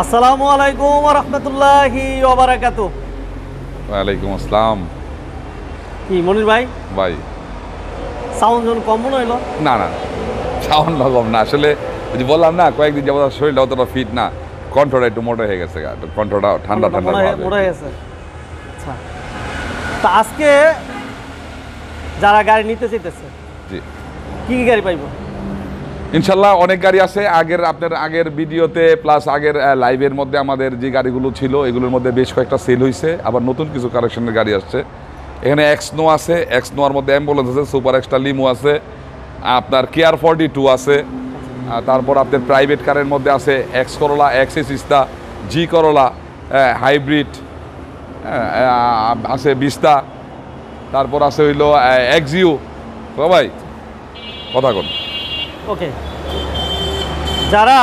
আসসালামু আলাইকুম রহমতুল্লাহি ওবারাকাত। ওয়ালাইকুম আসসালাম। কি মনির ভাই? ভাই। সাউন্ড যখন কম মনে হইল। না না সাউন্ড রকম না। আসলে যে বললাম না কয়েকদিন যাবত শরীরটা অতটা ফিট না। কণ্ঠটা একটু মোটা হয়ে গেছে কণ্ঠটা ঠান্ডা ঠান্ডা মনে হয়ে গেছে। আচ্ছা। তা আজকে যারা গাড়ি নিতে চাইতেছে জি। কি কি গাড়ি পাইবো? ইনশাল্লাহ অনেক গাড়ি আছে। আগের আপনার আগের ভিডিওতে প্লাস আগের লাইভের মধ্যে আমাদের যে গাড়িগুলো ছিল, এগুলোর মধ্যে বেশ কয়েকটা সেল হয়েছে আবার নতুন কিছু কালেকশনের গাড়ি আসছে। এখানে এক্সনো আছে। এক্স নোয়ার মধ্যে অ্যাম্বুলেন্স আছে সুপার এক্সট্রা লিমো আছে, আপনার কেয়ার ফর্টি টু আছে তারপর আপনার প্রাইভেট কারের মধ্যে আছে এক্স করোলা এক্স এসিস্তা জি করোলা হাইব্রিড আছে বিস্তা তারপর আছে হইল এক্সিউ সবাই কথা কোন। ওকে যারা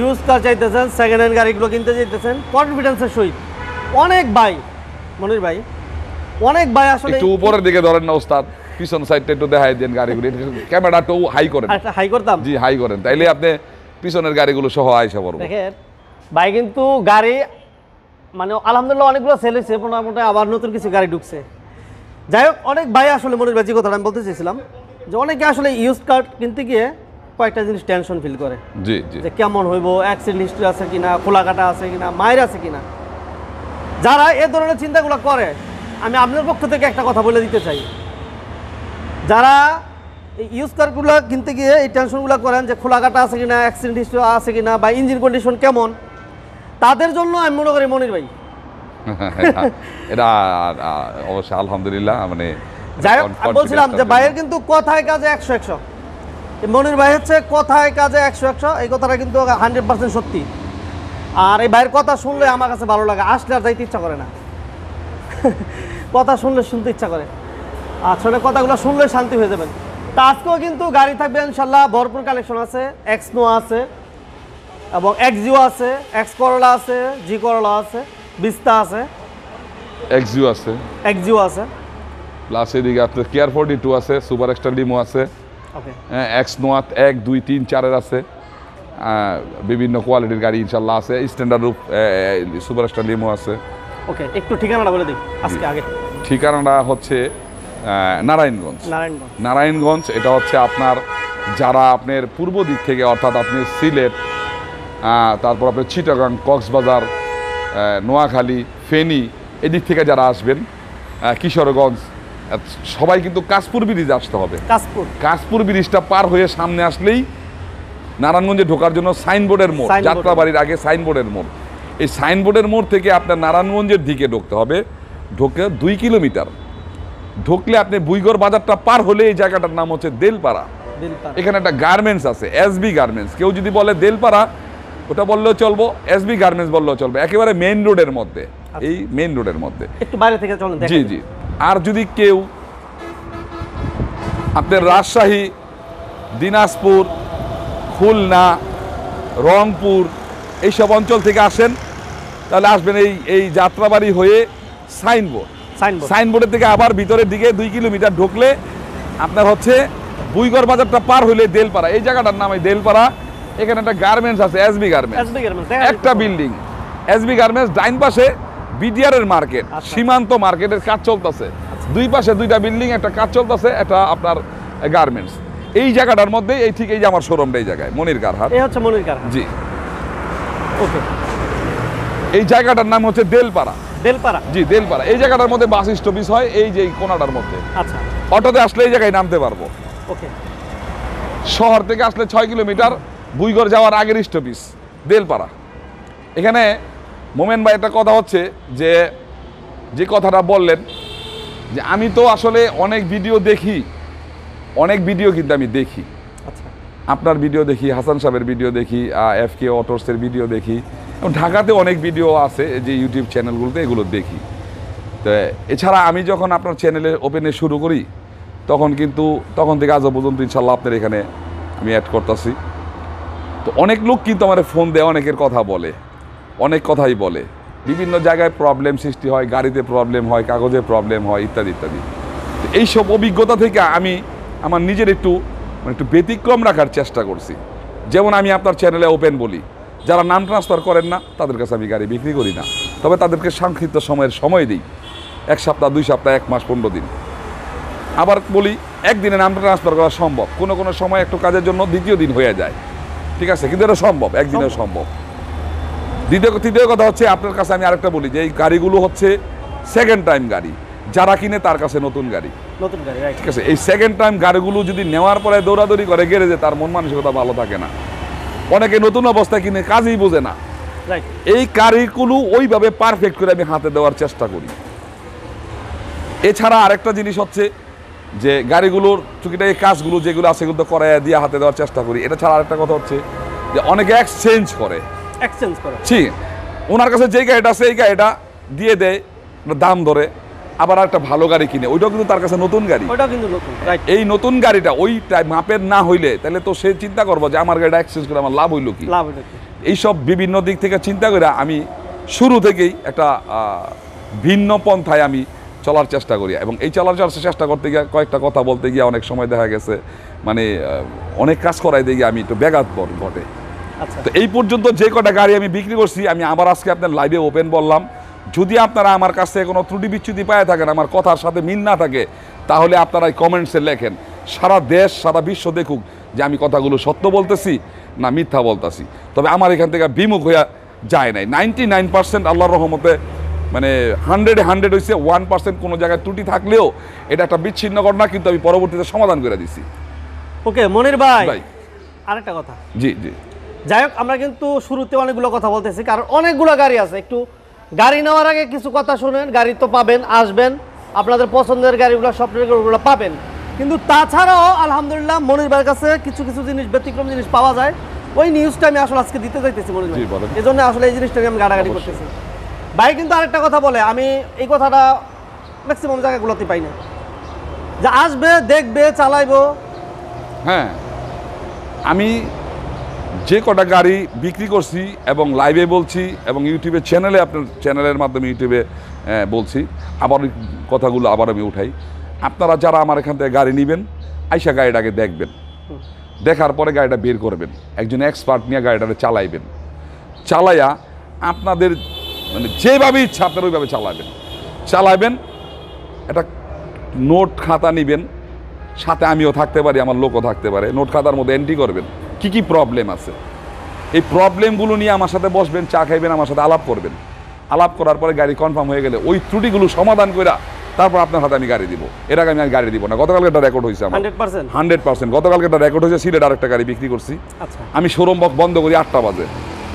ইউজ কার চাইতেছেন সেকেন্ড হ্যান্ড গাড়িগুলো কিনতে চাইতেছেন কনফিডেন্সের সহিত। অনেক ভাই মনির ভাই অনেক ভাই আসলে একটু উপরের দিকে ধরেন না ওস্তাদ পিছন সাইডটা একটু দেখাই দেন গাড়িগুলো। ক্যামেরাটা একটু হাই করেন। হাই করতাম? জি হাই করেন। তাইলে আপনি পিছনের গাড়িগুলো সহ আইসা পড়ব। দেখেন ভাই কিন্তু গাড়ি মানে আলহামদুলিল্লাহ অনেকগুলো সেল হয়েছে মোটামুটি আবার নতুন কিছু গাড়ি ঢুকছে। যাই হোক অনেক ভাই আসলে মনির ভাই যে কথাটা আমি বলতে চাইছিলাম যে অনেকে আসলে ইউজ কার্ড কিনতে গিয়ে কয়েকটা জিনিস টেনশন ফিল করে। জি জি। যে কেমন হইব অ্যাক্সিডেন্ট হিস্ট্রি আছে কিনা খোলা কাটা আছে কিনা মায়ের আছে কিনা। যারা এ ধরনের চিন্তাগুলো করে আমি আপনার পক্ষ থেকে একটা কথা বলে দিতে চাই। যারা ইউজ কারগুলো কিনতে গিয়ে এই টেনশনগুলো করেন যে খোলা কাটা আছে কিনা অ্যাক্সিডেন্ট হিস্ট্রি আছে কিনা বা ইঞ্জিন কন্ডিশন কেমন তাদের জন্য আমি মনে করি মনির ভাই। এটা অবশ্যই আলহামদুলিল্লাহ মানে যাই হোক বলছিলাম যে ভাইয়ের কিন্তু কথায় কাজে একশো একশো। মনির ভাই হচ্ছে কথায় কাজে একশো একশো এই কথাটা কিন্তু হান্ড্রেড পার্সেন্ট সত্যি। আর এই ভাইয়ের কথা শুনলে আমার কাছে ভালো লাগে আসলে আর যাইতে ইচ্ছা করে না। কথা শুনলে শুনতে ইচ্ছা করে। আসলে কথাগুলো শুনলে শান্তি হয়ে যাবেন। তা আজকেও কিন্তু গাড়ি থাকবে ইনশাল্লাহ ভরপুর কালেকশন আছে এক্স আছে এবং এক্সিও আছে এক্স করলা আছে জি করলা আছে বিস্তা আছে। এক্সিউ আছে। এক্সিও আছে। প্লাস এদিকে আপনার কেয়ার ফোর্টি টু আছে সুপার এক্সট্রা ডিমো আছে। এক্স নোয়াত এক দুই তিন চারের আছে। বিভিন্ন কোয়ালিটির গাড়ি ইনশাল্লাহ আছে। স্ট্যান্ডার্ড রূপ সুপার এক্সট্রা লিমো আছে। ওকে একটু ঠিকানাটা বলে দিই আজকে আগে। ঠিকানাটা হচ্ছে নারায়ণগঞ্জ। নারায়ণগঞ্জ। নারায়ণগঞ্জ এটা হচ্ছে আপনার যারা আপনার পূর্ব দিক থেকে অর্থাৎ আপনি সিলেট তারপর আপনার চিটাগাং কক্সবাজার নোয়াখালী ফেনী এদিক থেকে যারা আসবেন কিশোরগঞ্জ সবাই কিন্তু কাশপুর ব্রিজে আসতে হবে। কাশপুর। কাশপুর ব্রিজটা পার হয়ে সামনে আসলেই নারায়ণগঞ্জে ঢোকার জন্য সাইনবোর্ডের মোড়। যাত্রাবাড়ির আগে সাইনবোর্ডের মোড়। এই সাইনবোর্ডের মোড় থেকে আপনার নারায়ণগঞ্জের দিকে ঢুকতে হবে। ঢুকে দুই কিলোমিটার। ঢুকলে আপনি বুইগড় বাজারটা পার হলে এই জায়গাটার নাম হচ্ছে দেলপাড়া। এখানে একটা গার্মেন্টস আছে এসবি গার্মেন্টস। কেউ যদি বলে দেলপাড়া ওটা বললেও চলবো এসবি গার্মেন্টস বললেও চলবে। একেবারে মেইন রোডের মধ্যে। এই মেইন রোডের মধ্যে। একটু বাইরে থেকে চলেন জি জি। আর যদি কেউ আপনার রাজশাহী দিনাজপুর খুলনা রংপুর এইসব অঞ্চল থেকে আসেন তাহলে আসবেন এই এই যাত্রাবাড়ি হয়ে সাইনবোর্ড। সাইনবোর্ড। সাইনবোর্ডের থেকে আবার ভিতরের দিকে দুই কিলোমিটার ঢুকলে আপনার হচ্ছে বুইগড় বাজারটা পার হইলে দেলপাড়া। এই জায়গাটার নাম এই দেলপাড়া। এখানে একটা গার্মেন্টস আছে এসবি গার্মেন্টস এসবি গার্মেন্টস একটা বিল্ডিং এসবি গার্মেন্টস ডাইন পাশে বিডিআর এর মার্কেট আচ্ছা। সীমান্ত মার্কেটের কাজ চলতেছে। দুই পাশে দুইটা বিল্ডিং একটা কাজ চলতেছে একটা আপনার গার্মেন্টস এই জায়গাটার মধ্যে এই ঠিক এই যে আমার শোরুমটা এই জায়গায় মনির কারহাট। এই হচ্ছে মনির কারখানা জি। ওকে। এই জায়গাটার নাম হচ্ছে দেলপাড়া। বেলপাড়া জি দেলপাড়া। এই জায়গাটার মধ্যে বাস স্টপিস হয় এই যে কোনাটার মধ্যে। আচ্ছা। অটোতে আসলে এই জায়গায় নামতে পারব। ওকে। শহর থেকে আসলে ছয় কিলোমিটার বুইগড় যাওয়ার আগের স্টপিস দেলপাড়া। এখানে মোমেন ভাই একটা কথা হচ্ছে যে যে কথাটা বললেন যে আমি তো আসলে অনেক ভিডিও দেখি অনেক ভিডিও কিন্তু আমি দেখি। আচ্ছা। আপনার ভিডিও দেখি হাসান সাহেবের ভিডিও দেখি এফ কে অটোসের ভিডিও দেখি এবং ঢাকাতে অনেক ভিডিও আছে যে ইউটিউব চ্যানেলগুলোতে এগুলো দেখি। তো এছাড়া আমি যখন আপনার চ্যানেলে ওপেনে শুরু করি তখন কিন্তু তখন থেকে আজও পর্যন্ত ইনশাল্লাহ আপনার এখানে আমি অ্যাড করতেছি। তো অনেক লোক কিন্তু আমার ফোন দেয় অনেকের কথা বলে। অনেক কথাই বলে। বিভিন্ন জায়গায় প্রবলেম সৃষ্টি হয় গাড়িতে প্রবলেম হয় কাগজে প্রবলেম হয় ইত্যাদি ইত্যাদি। এইসব অভিজ্ঞতা থেকে আমি আমার নিজের একটু মানে একটু ব্যতিক্রম রাখার চেষ্টা করছি। যেমন আমি আপনার চ্যানেলে ওপেন বলি যারা নাম ট্রান্সফার করেন না তাদের কাছে আমি গাড়ি বিক্রি করি না। তবে তাদেরকে সংক্ষিপ্ত সময়ের সময় দিই এক সপ্তাহ দুই সপ্তাহ এক মাস পনেরো দিন। আবার বলি একদিনে নাম ট্রান্সফার করা সম্ভব। কোনো কোনো সময় একটু কাজের জন্য দ্বিতীয় দিন হয়ে যায়। ঠিক আছে? কিন্তু এটা সম্ভব একদিনে সম্ভব। দ্বিতীয় তৃতীয় কথা হচ্ছে আপনার কাছে আমি আরেকটা বলি যে এই গাড়িগুলো হচ্ছে সেকেন্ড টাইম গাড়ি। যারা কিনে তার কাছে নতুন গাড়ি। নতুন গাড়ি ঠিক আছে এই সেকেন্ড টাইম গাড়িগুলো যদি নেওয়ার পরে দৌড়াদৌড়ি করে গ্যারেজে তার মন মানসিকতা ভালো থাকে না। অনেকে নতুন অবস্থায় কিনে কাজই বোঝে না। এই গাড়িগুলো ওইভাবে পারফেক্ট করে আমি হাতে দেওয়ার চেষ্টা করি। এছাড়া আরেকটা জিনিস হচ্ছে যে গাড়িগুলোর চুকিটা এই কাজগুলো যেগুলো আছে সেগুলো করাই দিয়ে হাতে দেওয়ার চেষ্টা করি। এটা ছাড়া আরেকটা কথা হচ্ছে যে অনেকে এক্সচেঞ্জ করে। এক্সচেঞ্জ করে। ঠিক ওনার কাছে যেই গাড়িটা আছে এই গাড়িটা দিয়ে দেয় দাম ধরে আবার একটা ভালো গাড়ি কিনে। ওইটাও কিন্তু তার কাছে নতুন গাড়ি। কিন্তু নতুন রাইট এই নতুন গাড়িটা ওই মাপের না হইলে তাহলে তো সে চিন্তা করব যে আমার গাড়িটা এক্সচেঞ্জ করে আমার লাভ হইল কি? লাভ? এইসব বিভিন্ন দিক থেকে চিন্তা করে আমি শুরু থেকেই একটা ভিন্ন পন্থায় আমি চলার চেষ্টা করি। এবং এই চলার চলার চেষ্টা করতে গিয়ে কয়েকটা কথা বলতে গিয়ে অনেক সময় দেখা গেছে মানে অনেক কাজ করাই দিয়ে গিয়ে আমি একটু ব্যাঘাত ঘটে তো এই পর্যন্ত যে কটা গাড়ি আমি বিক্রি করছি আমি আবার আজকে আপনার লাইভে ওপেন বললাম। যদি আপনারা আমার কাছ থেকে কোনো ত্রুটি বিচ্ছুতি পায় থাকেন আমার কথার সাথে মিল না থাকে তাহলে আপনারা এই কমেন্টসে লেখেন সারা দেশ সারা বিশ্ব দেখুক যে আমি কথাগুলো সত্য বলতেছি না মিথ্যা বলতেছি। তবে আমার এখান থেকে বিমুখ হইয়া যায় নাই। নাইনটি নাইন পার্সেন্ট আল্লাহর রহমতে মানে হান্ড্রেডে হান্ড্রেড হয়েছে ওয়ান পার্সেন্ট কোনো জায়গায় ত্রুটি থাকলেও এটা একটা বিচ্ছিন্ন ঘটনা কিন্তু আমি পরবর্তীতে সমাধান করে দিছি। ওকে মনির ভাই ভাই। আরেকটা কথা। জি জি। যাই হোক আমরা কিন্তু শুরুতে অনেকগুলো কথা বলতেছি কারণ অনেকগুলো গাড়ি আছে। একটু গাড়ি নেওয়ার আগে কিছু কথা শুনেন গাড়ি তো পাবেন আসবেন। আপনাদের পছন্দের গাড়িগুলো স্বপ্নের গাড়িগুলো পাবেন। কিন্তু তাছাড়াও আলহামদুলিল্লাহ মনির ভাইয়ের কাছে কিছু কিছু জিনিস ব্যতিক্রম জিনিস পাওয়া যায়। ওই নিউজটা আমি আসলে আজকে দিতে চাইতেছি মনির ভাই। এই জন্য আসলে এই জিনিসটা আমি গাড়াগাড়ি করতেছি। ভাই কিন্তু আরেকটা কথা বলে আমি এই কথাটা ম্যাক্সিমাম জায়গাগুলোতে পাই না। যে আসবে দেখবে চালাইবো। হ্যাঁ আমি যে কটা গাড়ি বিক্রি করছি এবং লাইভে বলছি এবং ইউটিউবে চ্যানেলে আপনার চ্যানেলের মাধ্যমে ইউটিউবে বলছি, আবার কথাগুলো আবার আমি উঠাই। আপনারা যারা আমার এখান থেকে গাড়ি নেবেন, আইসা গাড়িটাকে দেখবেন। দেখার পরে গাড়িটা বের করবেন। একজন এক্সপার্ট নিয়ে গাড়িটাকে চালাইবেন। চালাইয়া আপনাদের মানে যেভাবে ইচ্ছা আপনারা ওইভাবে চালাবেন। চালাবেন একটা নোট খাতা নেবেন, সাথে আমিও থাকতে পারি, আমার লোকও থাকতে পারে। নোট খাতার মধ্যে এন্ট্রি করবেন। কি কি প্রবলেম আছে? এই প্রবলেমগুলো নিয়ে আমার সাথে বসবেন চা খাইবেন আমার সাথে আলাপ করবেন। আলাপ করার পরে গাড়ি কনফার্ম হয়ে গেলে ওই ত্রুটিগুলো সমাধান করে তারপর আপনার হাতে আমি গাড়ি দিব। এর আগে আমি আর গাড়ি দিব না। গতকালকে একটা রেকর্ড হয়েছে আমার। Hundred percent? গতকালকে একটা রেকর্ড হয়েছে সিলেট আরেকটা গাড়ি বিক্রি করছি। আচ্ছা। আমি শোরুম বন্ধ করি আটটা বাজে।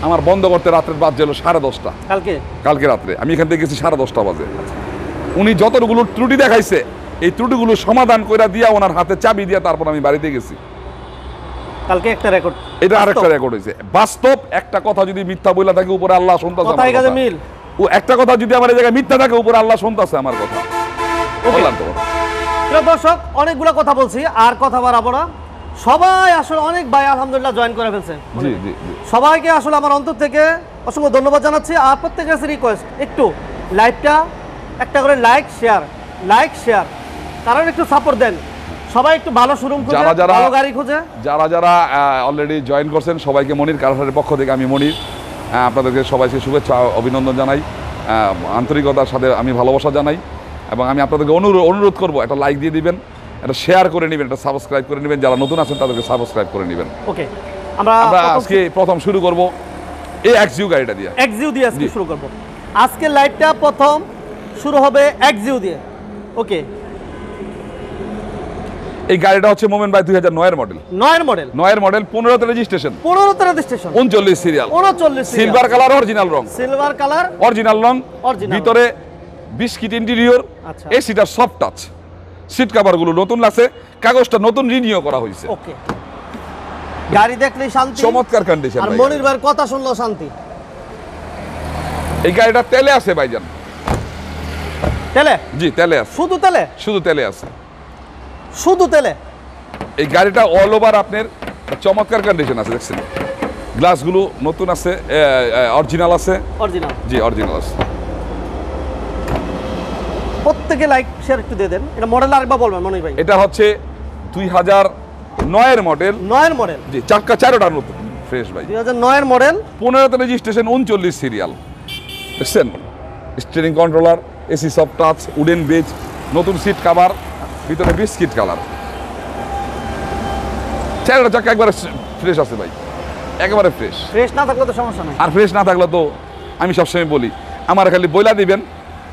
আমার বন্ধ করতে রাত্রের বাজ গেল সাড়ে দশটা। কালকে? কালকে রাত্রে। আমি এখান থেকে গেছি সাড়ে দশটা বাজে। উনি যতগুলো ত্রুটি দেখাইছে এই ত্রুটিগুলো সমাধান করে দিয়া ওনার হাতে চাবি দিয়া তারপর আমি বাড়িতে গেছি। কালকে একটা রেকর্ড এটা আরেকটা রেকর্ড হয়েছে বাস্তব একটা কথা যদি মিথ্যা বইলা থাকে উপরে আল্লাহ শুনতাছে আমার কাজে মিল। ও একটা কথা যদি আমার এই জায়গায় মিথ্যা থাকে উপরে আল্লাহ শুনতাছে আমার কথা। বললাম তো দর্শক অনেকগুলো কথা বলছি আর কথা বাড়াবো না। সবাই আসলে অনেক ভাই আলহামদুলিল্লাহ জয়েন করে ফেলছে। সবাইকে আসলে আমার অন্তর থেকে অসংখ্য ধন্যবাদ জানাচ্ছি আর প্রত্যেকের কাছে রিকোয়েস্ট একটু লাইভটা একটা করে লাইক শেয়ার লাইক শেয়ার কারণ একটু সাপোর্ট দেন। সবাই একটু ভালো শোরুম খুঁজে যারা যারা- ভালো গাড়ি খুঁজে। যারা যারা অলরেডি জয়েন করছেন সবাইকে মনির কারখানের পক্ষ থেকে আমি মনির আপনাদেরকে সবাইকে শুভেচ্ছা অভিনন্দন জানাই আন্তরিকতার সাথে আমি ভালোবাসা জানাই এবং আমি আপনাদেরকে অনুরোধ অনুরোধ করব একটা লাইক দিয়ে দিবেন একটা শেয়ার করে নেবেন একটা সাবস্ক্রাইব করে নেবেন যারা নতুন আছেন তাদেরকে সাবস্ক্রাইব করে নেবেন। ওকে আমরা আমরা আজকে প্রথম শুরু করব এই এক্সিউ গাড়িটা দিয়ে। এক্সিউ দিয়ে আজকে শুরু করব। আজকে লাইভটা প্রথম শুরু হবে এক্সিউ দিয়ে। ওকে এই গাড়িটা হচ্ছে মোমেন বাই দুই হাজার নয়ের মডেল নয়ের মডেল নয়ের মডেল পনেরোতে রেজিস্ট্রেশন স্টেশন উনচল্লিশ সিরিয়াল উনচল্লিশ সিলভার কালার অরিজিনাল রং। সিলভার কালার অরিজিনাল রং। ভিতরে বিস্কিট ইন্টেরিয়র। এই সিটার সফট টাচ সিট কাভারগুলো নতুন আছে কাগজটা নতুন রিনিউ করা হয়েছে। ওকে গাড়ি দেখলেই শান্তি। চমৎকার কন্ডিশন আর মনির ভাইয়ের কথা শুনলেও শান্তি। এই গাড়িটা তেলে আছে ভাইজান। তেলে? জি তেলে আছে। শুধু তেলে? শুধু তেলে আছে। শুধু তেলে। এই গাড়িটা অল ওভার আপনার চমৎকার কন্ডিশন আছে দেখছেন? গ্লাসগুলো নতুন আছে অরিজিনাল আছে। অরিজিনাল জি অরিজিনাল আছে। প্রত্যেকে লাইক শেয়ার একটু দিয়ে দেন। এটা মডেল আরেকবার বলবেন মনির ভাই। এটা হচ্ছে দুই হাজার নয়ের মডেল নয়ের মডেল জি চাক্কা চারোটা নতুন ফ্রেশ ভাই। দুই হাজার নয়ের মডেল পনেরোতে রেজিস্ট্রেশন উনচল্লিশ সিরিয়াল দেখছেন? Steering controller AC soft touch wooden beige নতুন সিট কাভার ভিতরে বিস্কিট কালার। চারটা চাকা একবারে ফ্রেশ আছে ভাই। একেবারে ফ্রেশ। ফ্রেশ না থাকলে তো সমস্যা নাই। আর ফ্রেশ না থাকলে তো আমি সবসময় বলি আমার খালি বইলা দিবেন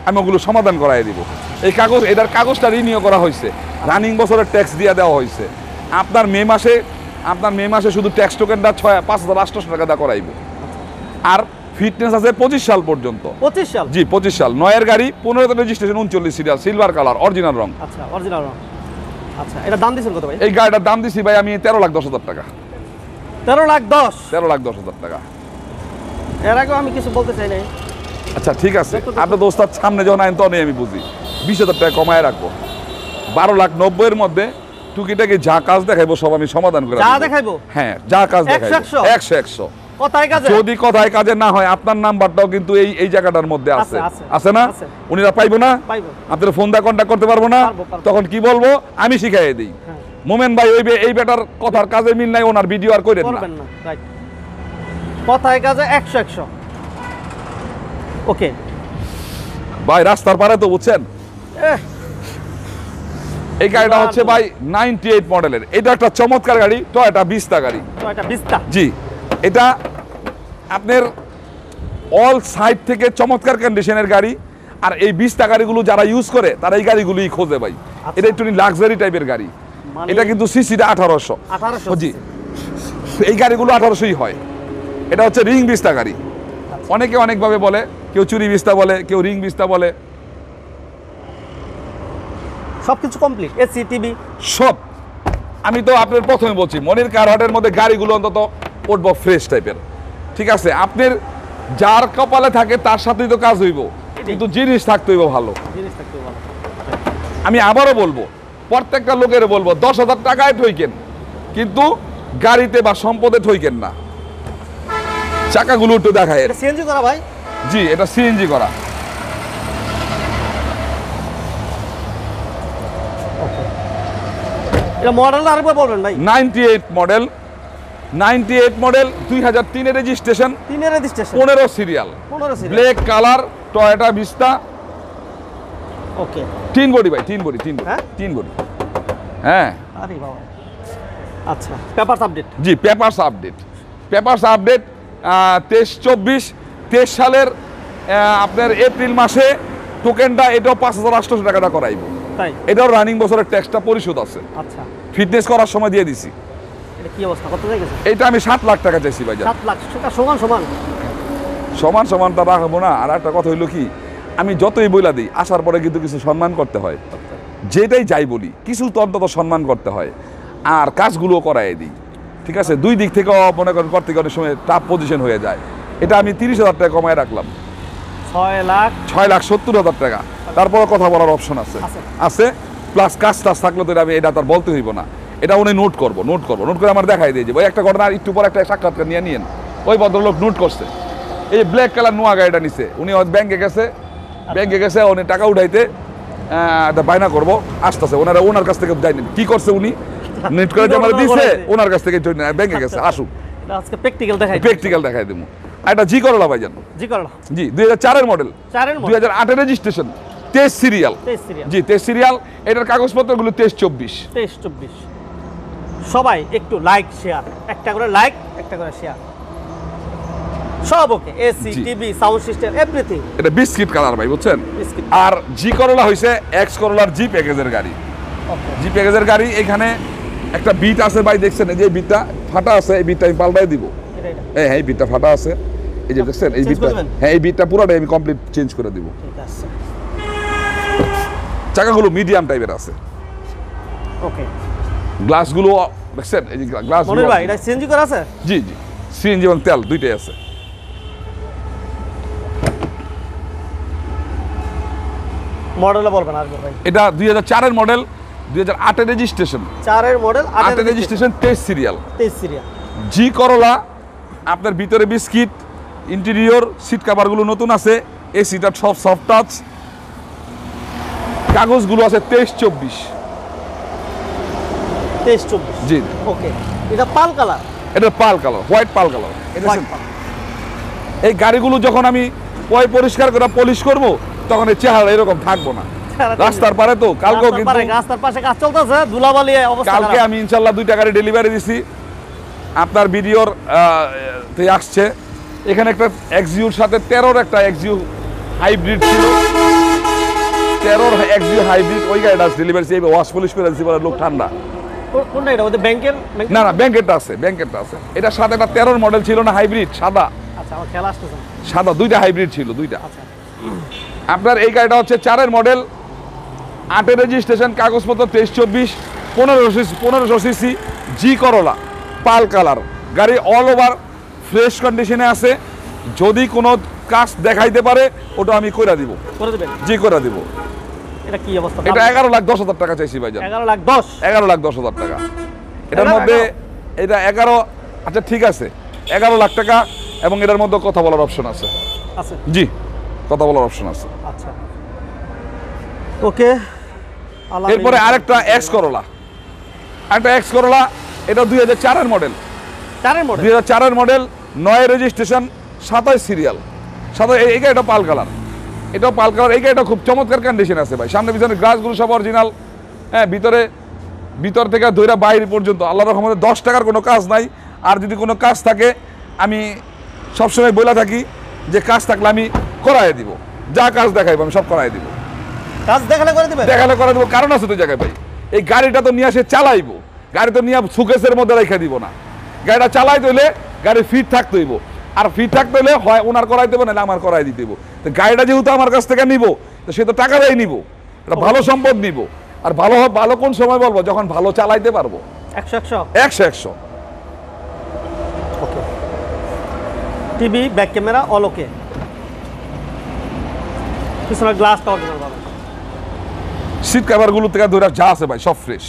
আমি ওগুলো সমাধান করাই দিব। এই কাগজ এটার কাগজটা রিনিউ করা হয়েছে। রানিং বছরের ট্যাক্স দিয়ে দেওয়া হয়েছে। আপনার মে মাসে আপনার মে মাসে শুধু ট্যাক্স টোকেনটা ছয় পাঁচ হাজার আটশোশো টাকা দা করাইব। আর ফিটনেস আছে পঁচিশ সাল পর্যন্ত। পঁচিশ সাল? জি পঁচিশ সাল। নয়ের গাড়ি পনেরোতে রেজিস্ট্রেশন উনচল্লিশ সিরিয়াল সিলভার কালার অরিজিনাল রং। আচ্ছা অরিজিনাল আচ্ছা এটা দাম দিয়েছেন কত ভাই? এই গাড়িটার দাম দিছি ভাই আমি তেরো লাখ দশ হাজার টাকা। তেরো লাখ দশ? তেরো লাখ দশ হাজার টাকা। এর আগেও আমি কিছু বলতে চাই নাই। আচ্ছা ঠিক আছে। আপনার দোস্তার সামনে যখন আইন তখনই আমি বুঝি। বিশ হাজার টাকা কমায় রাখব। বারো লাখ নব্বইয়ের মধ্যে টুকিটাকি যা কাজ দেখাইবো সব আমি সমাধান করে যা। দেখাইবো? হ্যাঁ যা কাজ দেখাইবো? একশো একশো। কথায় কাজে? যদি কথায় কাজে না হয় আপনার নাম্বারটাও কিন্তু এই এই জায়গাটার মধ্যে আছে আছে, না? উনিরা পাইবো না? আপনার ফোন দা কন্ট্যাক্ট করতে পারব না। তখন কি বলব? আমি শিখাই দিই। হ্যাঁ। মোমেন ভাই ওই এই বেটার কথার কাজে মিল নাই ওনার ভিডিও আর করেন না। কথায় কাজে একশো একশো। ওকে। ভাই রাস্তার পারে তো বুঝছেন? এই গাড়িটা হচ্ছে ভাই নাইনটি এইট মডেলের এটা একটা চমৎকার গাড়ি তো টয়টা বিস্তা গাড়ি। তো এটা বিস্তা জি। এটা আপনার অল সাইড থেকে চমৎকার কন্ডিশনের গাড়ি। আর এই বিস্তা গাড়িগুলো যারা ইউজ করে তারা এই গাড়িগুলোই খোঁজে ভাই। এটা একটু লাক্সারি টাইপের গাড়ি। মানে- এটা কিন্তু সিসিটা আঠারোশো। আঠারোশো জি। এই গাড়িগুলো আঠারোশোই হয়। এটা হচ্ছে রিং বিস্তা গাড়ি। অনেকে অনেকভাবে বলে কেউ চুরি বিস্তা বলে কেউ রিং বিস্তা বলে। সব কিছু কমপ্লিট এসি টিভি সব। আমি তো আপনার প্রথমে বলছি মনির কারহাটের মধ্যে গাড়িগুলো অন্তত উঠবো ফ্রেশ টাইপের ঠিক আছে? আপনার যার কপালে থাকে তার সাথেই তো কাজ হইব। কিন্তু জিনিস থাকতে হইব ভালো। আমি আবারও বলব প্রত্যেকটা লোকের বলব দশ হাজার টাকায় ঠইকেন কিন্তু গাড়িতে বা সম্পদে ঠইকেন না। চাকাগুলো একটু দেখায় সিএনজি করা ভাই? জি এটা সিএনজি করা। এটা মডেলটা আরেকবার বলবেন ভাই। Ninety eight model. Ninety eight model দুই হাজার তিনের রেজিস্ট্রেশন তিনের রেজিস্ট্রেশন পনেরো সিরিয়াল পনেরো black colour Toyota Vista okay তিন বডি ভাই তিন বডি তিন বডি হ্যাঁ? তিন বডি হ্যাঁ। আরে বাবা। আচ্ছা পেপারস আপডেট জি পেপারস আপডেট পেপারস আপডেট তেইশ চব্বিশ তেইশ সালের আপনার এপ্রিল মাসে টোকেনটা এটাও পাঁচ হাজার আটশোশো টাকাটা করাইব। তাই? এটাও রানিং বছরের ট্যাক্সটা পরিশোধ আছে। আচ্ছা। ফিটনেস করার সময় দিয়ে দিছি। কি অবস্থা? কত গেছে এটা আমি সাত লাখ টাকা চাইছি ভাই সাত লাখ। সেটা সমান সমান। সমান সমানটা রাখব না। আর একটা কথা হইল কি আমি যতই বইলা দিই আসার পরে কিন্তু কিছু সম্মান করতে হয়। যেটাই যাই বলি কিছু তো অন্তত সম্মান করতে হয়। আর কাজগুলো করাই দিই। ঠিক আছে? দুই দিক থেকে মনে করেন করতে গিয়ে অনেক সময় টাফ পজিশন হয়ে যায়। এটা আমি তিরিশ হাজার টাকা কমায় রাখলাম। ছয় লাখ। ছয় লাখ সত্তর হাজার টাকা। তারপরে কথা বলার অপশন আছে। আছে। আছে? প্লাস কাজ টাজ থাকলে তো আমি এটা তার বলতে হইব না। এটা উনি নোট করব নোট করব। নোট করে আমার দেখাই দিয়ে যে ওই একটা ঘটনা একটু পর একটা সাক্ষাৎকার নিয়ে নিয়েন। ওই ভদ্রলোক নোট করছে। এই ব্ল্যাক কালার নোয়া গাড়িটা নিছে। উনি ব্যাংকে গেছে। ব্যাংকে গেছে উনি টাকা উঠাইতে বায়না করব। আসতেছে। ওনারা ওনার কাছ থেকে যায়নি কি করছে উনি? নেট করে আমার দিছে ওনার কাছ থেকে ব্যাংকে গেছে। আসুক। আজকে প্র্যাকটিক্যাল দেখাই প্র্যাকটিক্যাল দেখাই দেবো। একটা জি করলা ভাইজান। জি করল। জি দুই হাজার চারের মডেল দুই হাজার আটের রেজিস্ট্রেশন তেইশ সিরিয়াল তেইশ সিরিয়াল জি তেইশ সিরিয়াল এটার কাগজপত্রগুলো তেইশ চব্বিশ। তেইশ চব্বিশ। সবাই একটু লাইক শেয়ার একটা করে লাইক একটা করে শেয়ার সব okay AC TV sound system everything এটা বিস্কিট কালার ভাই বুঝছেন? আর জি করলা এক্স করলার জি প্যাকেজের গাড়ি। জি প্যাকেজের গাড়ি এখানে একটা বিট আছে ভাই দেখছেন? এই যে বিটটা ফাটা আছে এই বিটটা আমি পাল্টাই দিব। হ্যাঁ হ্যাঁ এই বিটটা ফাটা আছে। এই যে দেখছেন? এই বিটটা? হ্যাঁ এই বিটটা পুরোটাই আমি কমপ্লিট চেঞ্জ করে দিব। চাকাগুলো মিডিয়াম টাইপের আছে। ওকে গ্লাসগুলো দেখছেন? এই যে গ্লাসগুলো মনির ভাই এটা সিএনজি করা আছে? জি জি। সিএনজি এবং তেল দুইটাই আছে। মডেলটা বলবেন আর ভাই। এটা দুই হাজার চারের মডেল দুই হাজার আটের রেজিস্ট্রেশন চারের মডেল আটের রেজিস্ট্রেশন তেইশ সিরিয়াল তেইশ সিরিয়াল জি করলা আপনার ভিতরে বিস্কিট ইন্টেরিয়র সিট কাভারগুলো নতুন আছে এসিটা সব সফট টাচ কাগজগুলো আছে তেইশ চব্বিশ। তেইশ চব্বিশ। জি। ওকে এটা পাল কালার? এটা pearl colour white pearl colour. এই গাড়িগুলো যখন আমি পয় পরিষ্কার করে পলিশ করব তখন এই চেহারা এরকম থাকব না। রাস্তার পারে তো কালকেও রাস্তার কিন্তু রাস্তার পাশে কাজ চলতেছে ধুলাবালি অবস্থা কালকে আমি ইনশাল্লাহ দুইটা গাড়ি ডেলিভারি দিছি। আপনার ভিডিওর তে আসছে। এখানে একটা এক্সিউর সাথে তেরোর একটা এক্সিউ হাইব্রিড ছিল। তেরোর এক্সিউ হাইব্রিড ওই গাড়িটা ডেলিভারি এই ওয়াশ পলিশ করে দিচ্ছি লোক ঠান্ডা। কোনটা এটা? ওদের ব্যাংকের না না ব্যাংকেরটা আছে ব্যাংকেরটা আছে। এটার সাথে একটা তেরোর মডেল ছিল না হাইব্রিড সাদা। আচ্ছা আমার খেলা আসতেছে সাদা দুইটা হাইব্রিড ছিল দুইটা। আচ্ছা। আপনার এই গাড়িটা হচ্ছে চারের মডেল আটের রেজিস্ট্রেশন কাগজপত্র তেইশ চব্বিশ পনেরোশো সিসি পনেরোশো CC G Corolla pearl colour. গাড়ি অল ওভার ফ্রেশ কন্ডিশনে আছে। যদি কোনো কাজ দেখাইতে পারে ওটা আমি কইরা দিব। জি করে দিব। এটা কি অবস্থা? এটা এগারো লাখ দশ হাজার টাকা চাইছি ভাইজান। এগারো লাখ দশ? এগারো লাখ দশ হাজার টাকা। এটার মধ্যে এটা এগারো আচ্ছা ঠিক আছে। এগারো লাখ টাকা এবং এটার মধ্যে কথা বলার অপশন আছে। আছে। জি কথা বলার অপশন আছে। আচ্ছা। ওকে এরপরে আরেকটা এক্স করলা একটা এক্স করলা এটা দুই হাজার চারের মডেল চারের মডেল দুই হাজার চারের মডেল নয় রেজিস্ট্রেশন সাতাশ সিরিয়াল সাতাশ এই গাড়িটা পাল কালার এটাও পাল কালার এই গাড়িটা খুব চমৎকার কন্ডিশন আছে ভাই। সামনে পিছনে গ্লাসগুলো সব অরিজিনাল হ্যাঁ ভিতরে ভিতর থেকে দইরা বাইরে পর্যন্ত। আল্লাহ রহমতে দশ টাকার কোনো কাজ নাই। আর যদি কোনো কাজ থাকে আমি সবসময় বলে থাকি যে কাজ থাকলে আমি করাই দিব। যা কাজ দেখাইবো আমি সব করাই দিব। কাজ দেখালে করে দিবেন? দেখালে করে দেবো। কারণ আছে তো জায়গায় ভাই। এই গাড়িটা তো নিয়ে আসে চালাইবো। গাড়ি তো নিয়ে সুকেসের মধ্যে রেখে দিব না। গাড়িটা চালাই হইলে গাড়ি ফিট থাকতে হইব। আর ফিট থাকতে হলে হয় ওনার করাই দেবো নাহলে আমার করাই দিতে তো গাড়িটা যেহেতু আমার কাছ থেকে নিব তো সে তো টাকা দেয় নিব। এটা ভালো সম্পদ নিব। আর ভালো ভালো কোন সময় বলব? যখন ভালো চালাইতে পারব। একশো একশো। একশো একশো। TV back camera all okay পিছনের গ্লাসটা অরিজিনাল পাবেন সিট কাভারগুলো থেকে ধরে যা আছে ভাই সব fresh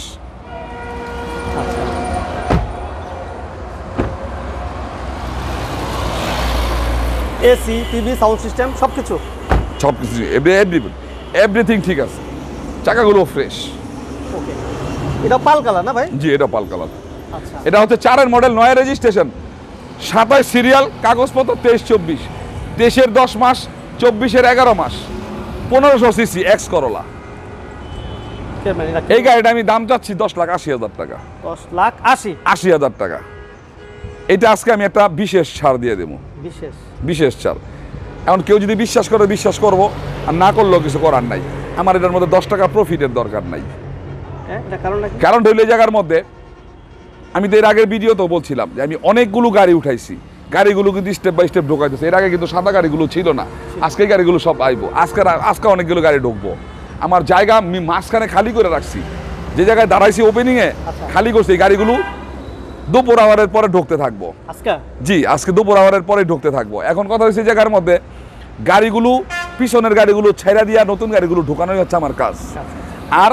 AC TV sound system সব কিছু সব কিছু এভরিথিং ঠিক আছে। চাকাগুলো ফ্রেশ ওকে এটা পাল কালার না ভাই? জি এটা পাল কালার। আচ্ছা। এটা হচ্ছে চারের মডেল নয় রেজিস্ট্রেশন সাতাশ সিরিয়াল কাগজপত্র তেইশ চব্বিশ। দেশের দশ মাস চব্বিশের এগারো মাস। পনেরোশো সিসি এক্স করলা এই গাড়িটা আমি দাম চাচ্ছি দশ লাখ আশি হাজার টাকা। দশ লাখ আশি? আশি হাজার টাকা। এটা আজকে আমি একটা বিশেষ ছাড় দিয়ে দেবো। বিশেষ। বিশেষ ছাড় এখন কেউ যদি বিশ্বাস করে বিশ্বাস করব আর না করলেও কিছু করার নাই। আমার এটার মধ্যে দশ টাকা প্রফিটের দরকার নাই। হ্যাঁ কারণ হইলে জায়গার মধ্যে আমি তো এর আগের ভিডিওতেও বলছিলাম যে আমি অনেকগুলো গাড়ি উঠাইছি। গাড়িগুলো কিন্তু স্টেপ বাই স্টেপ ঢোকাইতেছে। এর আগে কিন্তু সাদা গাড়িগুলো ছিল না। আজকে গাড়িগুলো সব আইবো। আজকে আজকে অনেকগুলো গাড়ি ঢুকবো। আমার জায়গা আমি মাঝখানে খালি করে রাখছি। যে জায়গায় দাঁড়াইছি ওপেনিংয়ে আচ্ছা। খালি করছি এই গাড়িগুলো। দুপুর আওয়ারের পরে ঢুকতে থাকব। জি আজকে দুপুর আওয়ারের পরে ঢুকতে থাকব। এখন কথা হয়েছে জায়গার মধ্যে গাড়িগুলো পিছনের গাড়িগুলো ছেড়া দিয়া নতুন গাড়িগুলো ঢুকানোই হচ্ছে আমার কাজ। আচ্ছা, আর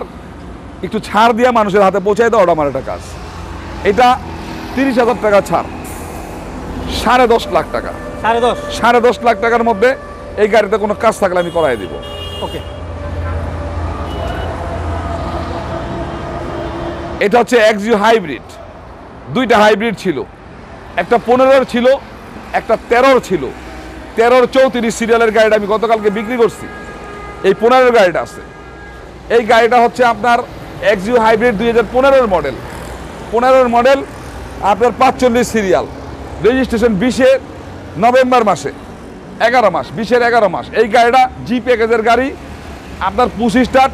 একটু ছাড় দিয়া মানুষের হাতে পৌঁছাই দেওয়াটা আমার একটা কাজ। এটা তিরিশ হাজার টাকা ছাড়। সাড়ে দশ লাখ টাকা। সাড়ে দশ? সাড়ে দশ লাখ টাকার মধ্যে এই গাড়িতে কোনো কাজ থাকলে আমি করাই দিব। ওকে। এটা হচ্ছে এক্সিও হাইব্রিড দুইটা হাইব্রিড ছিল। একটা পনেরোর ছিল, একটা তেরোর ছিল। তেরোর চৌত্রিশ সিরিয়ালের গাড়িটা আমি গতকালকে বিক্রি করছি। এই পনেরোর গাড়িটা আছে। এই গাড়িটা হচ্ছে আপনার এক্সিও হাইব্রিড দুই হাজার পনেরোর মডেল পনেরোর মডেল আপনার পাঁচচল্লিশ সিরিয়াল রেজিস্ট্রেশন বিশে নভেম্বর মাসে, এগারো মাস, বিশের এগারো মাস। এই গাড়িটা জি প্যাকেজের গাড়ি, আপনার পঁচিশ স্টার্ট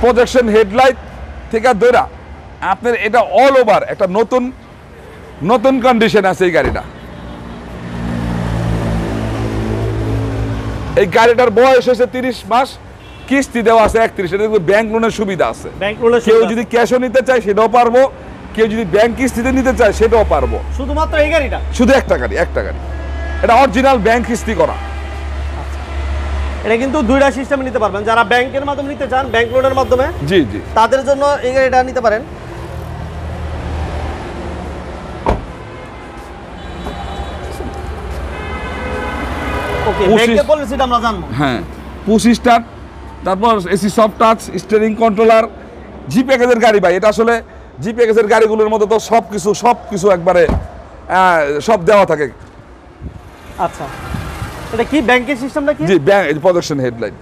প্রজেকশন হেডলাইট থেকে দৈরা। আপনার এটা অল ওভার একটা নতুন নতুন কন্ডিশন আছে এই গাড়িটা। এই গাড়িটার বয়স হয়েছে তিরিশ মাস কিস্তি দেওয়া আছে একত্রিশ এটা ব্যাংক লোনের সুবিধা আছে। কেউ যদি ক্যাশও নিতে চায় সেটাও পারব। কেউ যদি ব্যাংক কিস্তিতে নিতে চায় সেটাও পারব। শুধুমাত্র এই গাড়িটা? শুধু একটা গাড়ি একটা গাড়ি। এটা অরিজিনাল ব্যাংক কিস্তি করা। এটা কিন্তু দুইটা সিস্টেমে নিতে পারবেন। যারা ব্যাংকের মাধ্যমে নিতে চান ব্যাংক লোনের মাধ্যমে জি জি। তাদের জন্য এই গাড়িটা নিতে পারেন। হ্যাঁ পুশ স্টার্ট তারপর AC soft touch steering controller G প্যাকেজের গাড়ি ভাই এটা আসলে জিপিএক্সের গাড়িগুলোর মধ্যে তো সব কিছু সব কিছু একবারে সব দেওয়া থাকে। আচ্ছা। এটা কি ব্যাংকের সিস্টেমটা কি? জি ব্যাংক প্রদর্শন হেডলাইট।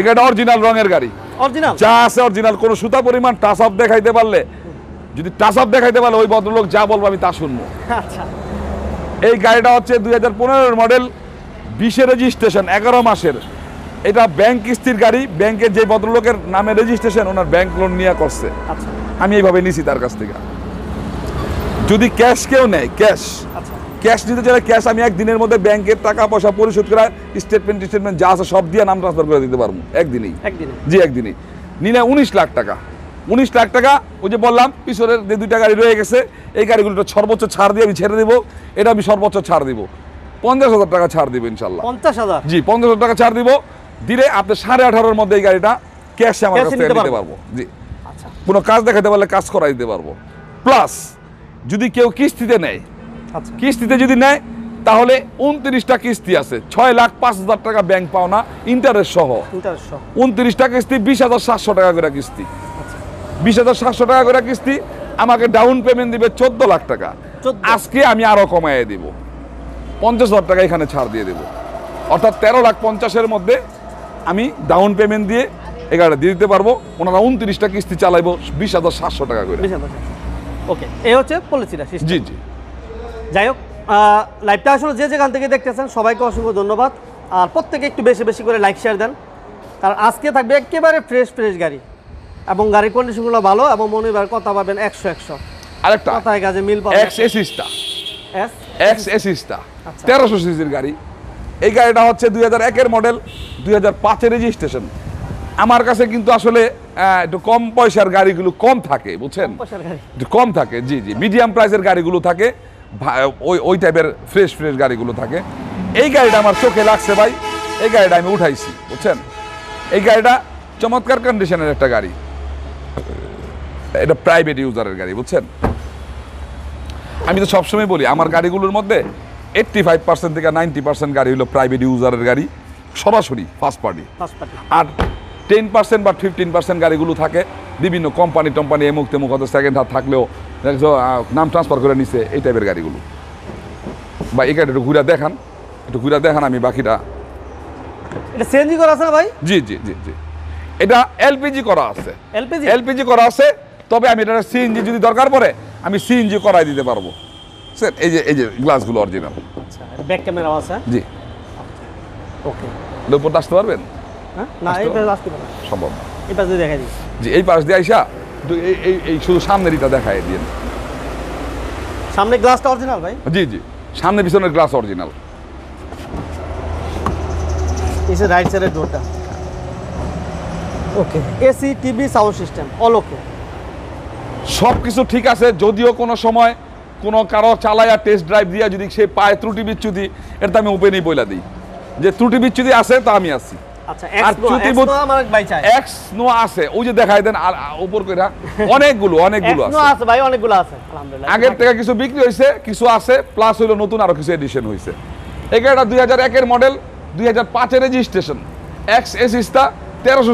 এটা অরিজিনাল রঙের গাড়ি। অরিজিনাল যা আছে অরিজিনাল কোনো সুতা পরিমাণ টাচ অফ দেখাইতে পারলে যদি টাচ অফ দেখাইতে পারলে ওই ভদ্রলোক যা বলব আমি তা শুনব। আচ্ছা। এই গাড়িটা হচ্ছে দুই হাজার মডেল বিশে রেজিস্ট্রেশন এগারো মাসের। এটা ব্যাংক কিস্তির গাড়ি ব্যাংকের যে ভদ্রলোকের নামে রেজিস্ট্রেশন ওনার ব্যাংক লোন নিয়ে করছে। আচ্ছা। আমি এইভাবে নিছি তার কাছ থেকে। যদি ক্যাশ কেউ নেয় ক্যাশ আচ্ছা। ক্যাশ নিতে চাইলে ক্যাশ আমি একদিনের মধ্যে ব্যাংকের টাকা পয়সা পরিশোধ করে স্টেটমেন্ট স্টেটমেন্ট যা আছে সব দিয়ে নাম ট্রান্সফার করে দিতে পারব। একদিনেই। জি একদিনই। নিলে উনিশ লাখ টাকা। উনিশ লাখ টাকা ওই যে বললাম পিছনের যে দুইটা গাড়ি রয়ে গেছে এই গাড়িগুলোটা সর্বোচ্চ ছাড় দিয়ে আমি ছেড়ে দেবো। এটা আমি সর্বোচ্চ ছাড় দিব। পঞ্চাশ হাজার টাকা ছাড় দিব ইনশাল্লাহ পঞ্চাশ হাজার? জি পঞ্চাশ হাজার টাকা ছাড় দিব। দিলে আপনি সাড়ে আঠারোর মধ্যে এই গাড়িটা ক্যাশে আমার কাছ নিতে পারব। জি। আচ্ছা। কোনো কাজ দেখাতে পারলে কাজ করাই দিতে পারব। প্লাস যদি কেউ কিস্তিতে নেয় আচ্ছা। কিস্তিতে যদি নেয় তাহলে উনত্রিশটা কিস্তি আছে। ছয় লাখ পাঁচ হাজার টাকা ব্যাংক পাওনা ইন্টারেস্ট সহ। উনত্রিশটা কিস্তি বিশ হাজার সাতশো টাকা করে কিস্তি। আচ্ছা। বিশ হাজার সাতশো টাকা করে কিস্তি আমাকে ডাউন পেমেন্ট দিবে চোদ্দ লাখ টাকা। আজকে আমি আরও কমাইয়ে দিব। পঞ্চাশ হাজার টাকা এখানে ছাড় দিয়ে দেব। অর্থাৎ তেরো লাখ পঞ্চাশের মধ্যে আমি ডাউন পেমেন্ট দিয়ে এগারোটা দিয়ে দিতে পারব। ওনারা উনত্রিশটা কিস্তি চালাইবো বিশ হাজার সাতশো টাকা করে। ওকে এই হচ্ছে পলিসিটা জি জি। যাই হোক লাইভটা আসলে যে যেখান থেকে দেখতেছেন সবাইকে অসংখ্য ধন্যবাদ। আর প্রত্যেকে একটু বেশি বেশি করে লাইক শেয়ার দেন। কারণ আজকে থাকবে একেবারে ফ্রেশ ফ্রেশ গাড়ি। এবং গাড়ির কন্ডিশনগুলো ভালো এবং মনিবার কথা পাবেন একশো একশো। আরেকটা। কথায় কাজে মিল পাবেন। এক্স এসিসটা এস এক্স এসিসটা। তেরোশো সিসির গাড়ি। এই গাড়িটা হচ্ছে দুই হাজার একের মডেল দুই হাজার পাঁচের রেজিস্ট্রেশন আমার কাছে কিন্তু আসলে একটু কম পয়সার গাড়িগুলো কম থাকে বুঝছেন? একটু কম থাকে জি জি। মিডিয়াম প্রাইসের গাড়িগুলো থাকে ওই ওই টাইপের ফ্রেশ ফ্রেশ গাড়িগুলো থাকে। এই গাড়িটা আমার চোখে লাগছে ভাই। এই গাড়িটা আমি উঠাইছি বুঝছেন? এই গাড়িটা চমৎকার কন্ডিশনের একটা গাড়ি। এটা প্রাইভেট ইউজারের গাড়ি বুঝছেন? আমি তো সবসময় বলি আমার গাড়িগুলোর মধ্যে এইট্টি ফাইভ পার্সেন্ট থেকে নাইনটি পার্সেন্ট গাড়ি হলো প্রাইভেট ইউজারের গাড়ি সরাসরি ফার্স্ট পার্টি আর টেন পার্সেন্ট বা ফিফটিন পার্সেন্ট গাড়িগুলো থাকে বিভিন্ন কোম্পানি টম্পানি এমুক তেমুক হয়তো সেকেন্ড হাত থাকলেও দেখছ, নাম ট্রান্সফার করে নিছে এই টাইপের গাড়িগুলো। বা এই গাড়িটা একটু ঘুরে দেখান একটু ঘুরে দেখান আমি বাকিটা। এটা সিএনজি করা আছে না ভাই? জি জি জি জি। এটা এলপিজি করা আছে। এলপিজি এলপিজি করা আছে তবে আমি এটা সিএনজি যদি দরকার পড়ে আমি সিএনজি করাই দিতে পারব। স্যার এই যে এই যে গ্লাসগুলো অরিজিনাল ব্যাক ক্যামেরা আছে? জি। ওকে উপরটা আসতে পারবেন? হ্যাঁ? না এই। পাশে আসতে সম্ভব না। এই পাশে দেখাই দিই জি এই পাশ দিয়ে আইসা এই এই এই শুধু সামনের ইটা দেখাই দিয়ে সামনে গ্লাসটা অরিজিনাল ভাই? জি জি। সামনে পিছনের গ্লাস অরিজিনাল এসে রাইট সাইডের ডোরটা okay AC TV sound system all okay সব কিছু ঠিক আছে যদিও কোনো সময় কোনো কারও চালায়া টেস্ট ড্রাইভ দিয়া যদি সে পায় ত্রুটি বিচ্যুতি এটা আমি ওপেনই বইলা দিই। যে ত্রুটি বিচ্যুতি আছে তা আমি আছি। আচ্ছা আর এক্স নো চ্যুতি এক্স আছে ওই যে দেখাই দেন আর আর উপর করে অনেকগুলো অনেকগুলো আছে। আছে ভাই অনেকগুলো আছে আলহামদুলিল্লাহ। আগের থেকে কিছু বিক্রি হয়েছে কিছু আছে প্লাস হইল নতুন আরও কিছু এডিশন মডেল রেজিস্ট্রেশন এক্স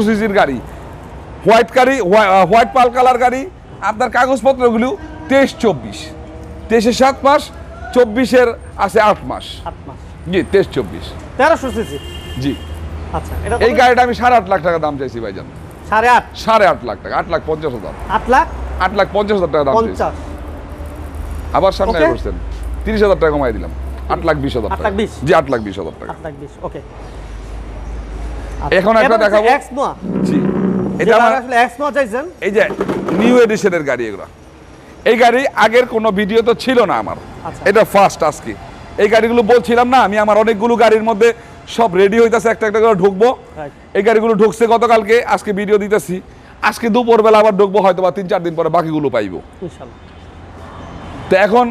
সিসির গাড়ি। হোয়াইট গাড়ি হোয়াইট পাল কালার গাড়ি আপনার কাগজপত্রগুলো তেইশ চব্বিশ। তেইশের সাত মাস চব্বিশের আছে আট মাস। মাস। জি তেইশ চব্বিশ। তেরোশো সিসি? জি। আচ্ছা এই গাড়িটা আমি সাড়ে আট লাখ টাকা দাম চাইছি ভাইজান। সাড়ে আট? সাড়ে আট লাখ টাকা আট লাখ পঞ্চাশ হাজার। আট লাখ? আট লাখ পঞ্চাশ হাজার টাকা দাম চাইছি। আবার সামনে. করছেন তিরিশ হাজার টাকা কমাই দিলাম। আট লাখ বিশ হাজার টাকা? জি আট লাখ বিশ হাজার টাকা। আট লাখ বিশ ওকে। এখন একটা দেখাবো। জি। এটা আসলে চাইছেন? এই যে নিউ এডিশনের গাড়ি এগুলো। এই গাড়ি আগের কোনো ভিডিও তো ছিল না আমার। আচ্ছা। এটা ফার্স্ট আজকে। এই গাড়িগুলো বলছিলাম না আমি আমার অনেকগুলো গাড়ির মধ্যে সব রেডি হইতাছে একটা একটা করে ঢুকবো। এই গাড়িগুলো ঢুকছে গতকালকে আজকে ভিডিও দিতেছি। আজকে দুপুরবেলা আবার ঢুকবো হয়তো বা তিন চার দিন পরে বাকিগুলো পাইবো। তো এখন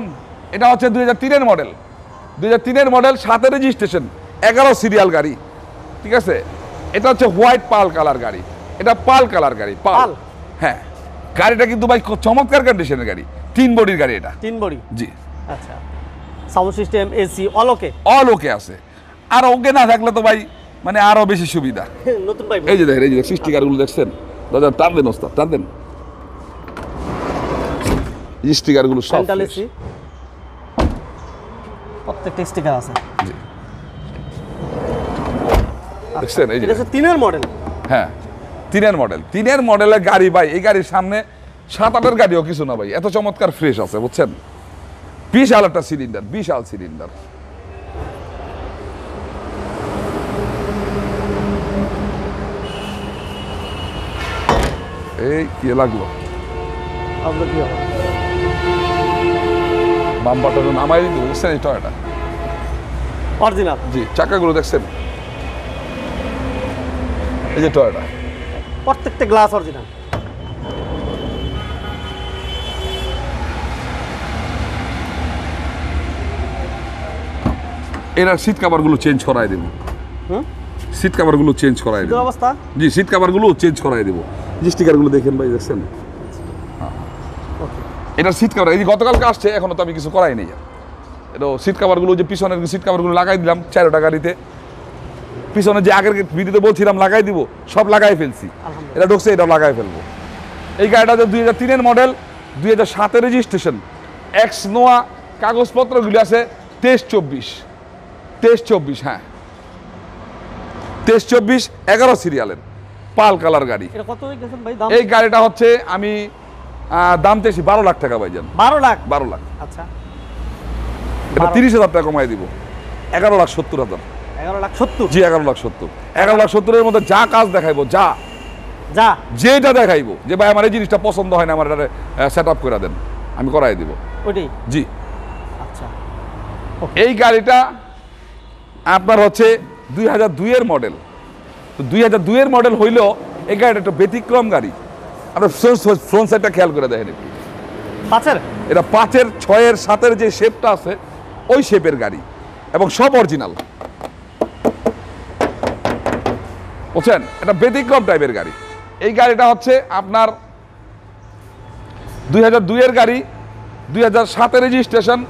এটা হচ্ছে দুই হাজার তিনের মডেল দুই হাজার তিনের মডেল সাতের রেজিস্ট্রেশন এগারো সিরিয়াল গাড়ি। ঠিক আছে? এটা হচ্ছে হোয়াইট পাল কালার গাড়ি। এটা পাল কালার গাড়ি পাল? হ্যাঁ। গাড়িটা কিন্তু ভাই চমৎকার কন্ডিশনের গাড়ি। তিন বডির গাড়ি এটা। তিন বড়ি? জি। আচ্ছা। Sound system AC all okay all okay আছে। আর ওকে না থাকলে তো ভাই মানে আরও বেশি সুবিধা। নতুন ভাই এই যে দেখেন এই যে সৃষ্টি সৃষ্টিকারগুলো দেখছেন? দাদা টান দেন ওস্তাদ টান দেন। স্টিকারগুলো সব প্রত্যেকটা স্টিকার আছে। জি। দেখছেন? এই যে এটা তিনের মডেল হ্যাঁ। তিনের মডেল তিনের মডেলের গাড়ি ভাই এই গাড়ির সামনে সাত আটের গাড়িও কিছু না ভাই এত চমৎকার ফ্রেশ আছে বুঝছেন? বিশাল একটা সিলিন্ডার বিশাল সিলিন্ডার এই কি লাগল? আপনার কি হবে? বাম্পারটা তো নামাই দিতে বুঝছেন এই টয়টা অরিজিনাল জি চাকাগুলো দেখছেন? এই যে টয়টা প্রত্যেকটা গ্লাস অরিজিনাল এনার সিট কাভারগুলো চেঞ্জ করাই দেবো। সিট কাভারগুলো চেঞ্জ করাই কি দেবো। অবস্থা? জি সিট কাভারগুলো চেঞ্জ করাই দেবো। যে স্টিকারগুলো দেখেন ভাই দেখছেন? এটা সিট কাভার এই গতকালকে আসছে এখনও তো আমি কিছু করাই নাই। এটা সিট কাভারগুলো যে পিছনের সিট কাভারগুলো লাগাই দিলাম চারোটা গাড়িতে। পিছনে যে আগের ভিডিওতে বলছিলাম লাগাই দিব সব লাগাই ফেলছি। এটা ঢুকছে এটা লাগাই ফেলব। এই গাড়িটা দুই হাজার তিনের মডেল দুই হাজার সাতের রেজিস্ট্রেশন এক্স নোয়া কাগজপত্রগুলি আছে তেইশ চব্বিশ। তেইশ চব্বিশ হ্যাঁ। তেইশ চব্বিশ এগারো সিরিয়ালের পাল কালার গাড়ি। এই গাড়িটা হচ্ছে আমি দাম চেয়েছি বারো লাখ টাকা ভাইজান। বারো লাখ? বারো লাখ। আচ্ছা। এটা তিরিশ হাজার টাকা কমাই দিব। এগারো লাখ সত্তর হাজার। এগারো লাখ সত্তর। জি এগারো লাখ সত্তর। এগারো লাখ সত্তরের মধ্যে যা কাজ দেখাইবো যা। যা। যেটা দেখাইবো যে ভাই আমার এই জিনিসটা পছন্দ হয় না আমার এটা সেট আপ করে দেন। আমি করাই দিব। জি। আচ্ছা। এই গাড়িটা আপনার হচ্ছে দুই হাজার দুইয়ের মডেল তো দুই হাজার দুইয়ের মডেল হইলেও এই গাড়িটা একটা ব্যতিক্রম গাড়ি। আপনার ফ্রন্ট সাইডটা খেয়াল করে দেখেন একটু। পাঁচের? এটা পাঁচের ছয়ের সাতের যে শেপটা আছে ওই শেপের গাড়ি। এবং সব অরিজিনাল বুঝছেন এটা ব্যতিক্রম টাইপের গাড়ি। এই গাড়িটা হচ্ছে আপনার দুই হাজার দুইয়ের গাড়ি দুই হাজার সাতের রেজিস্ট্রেশন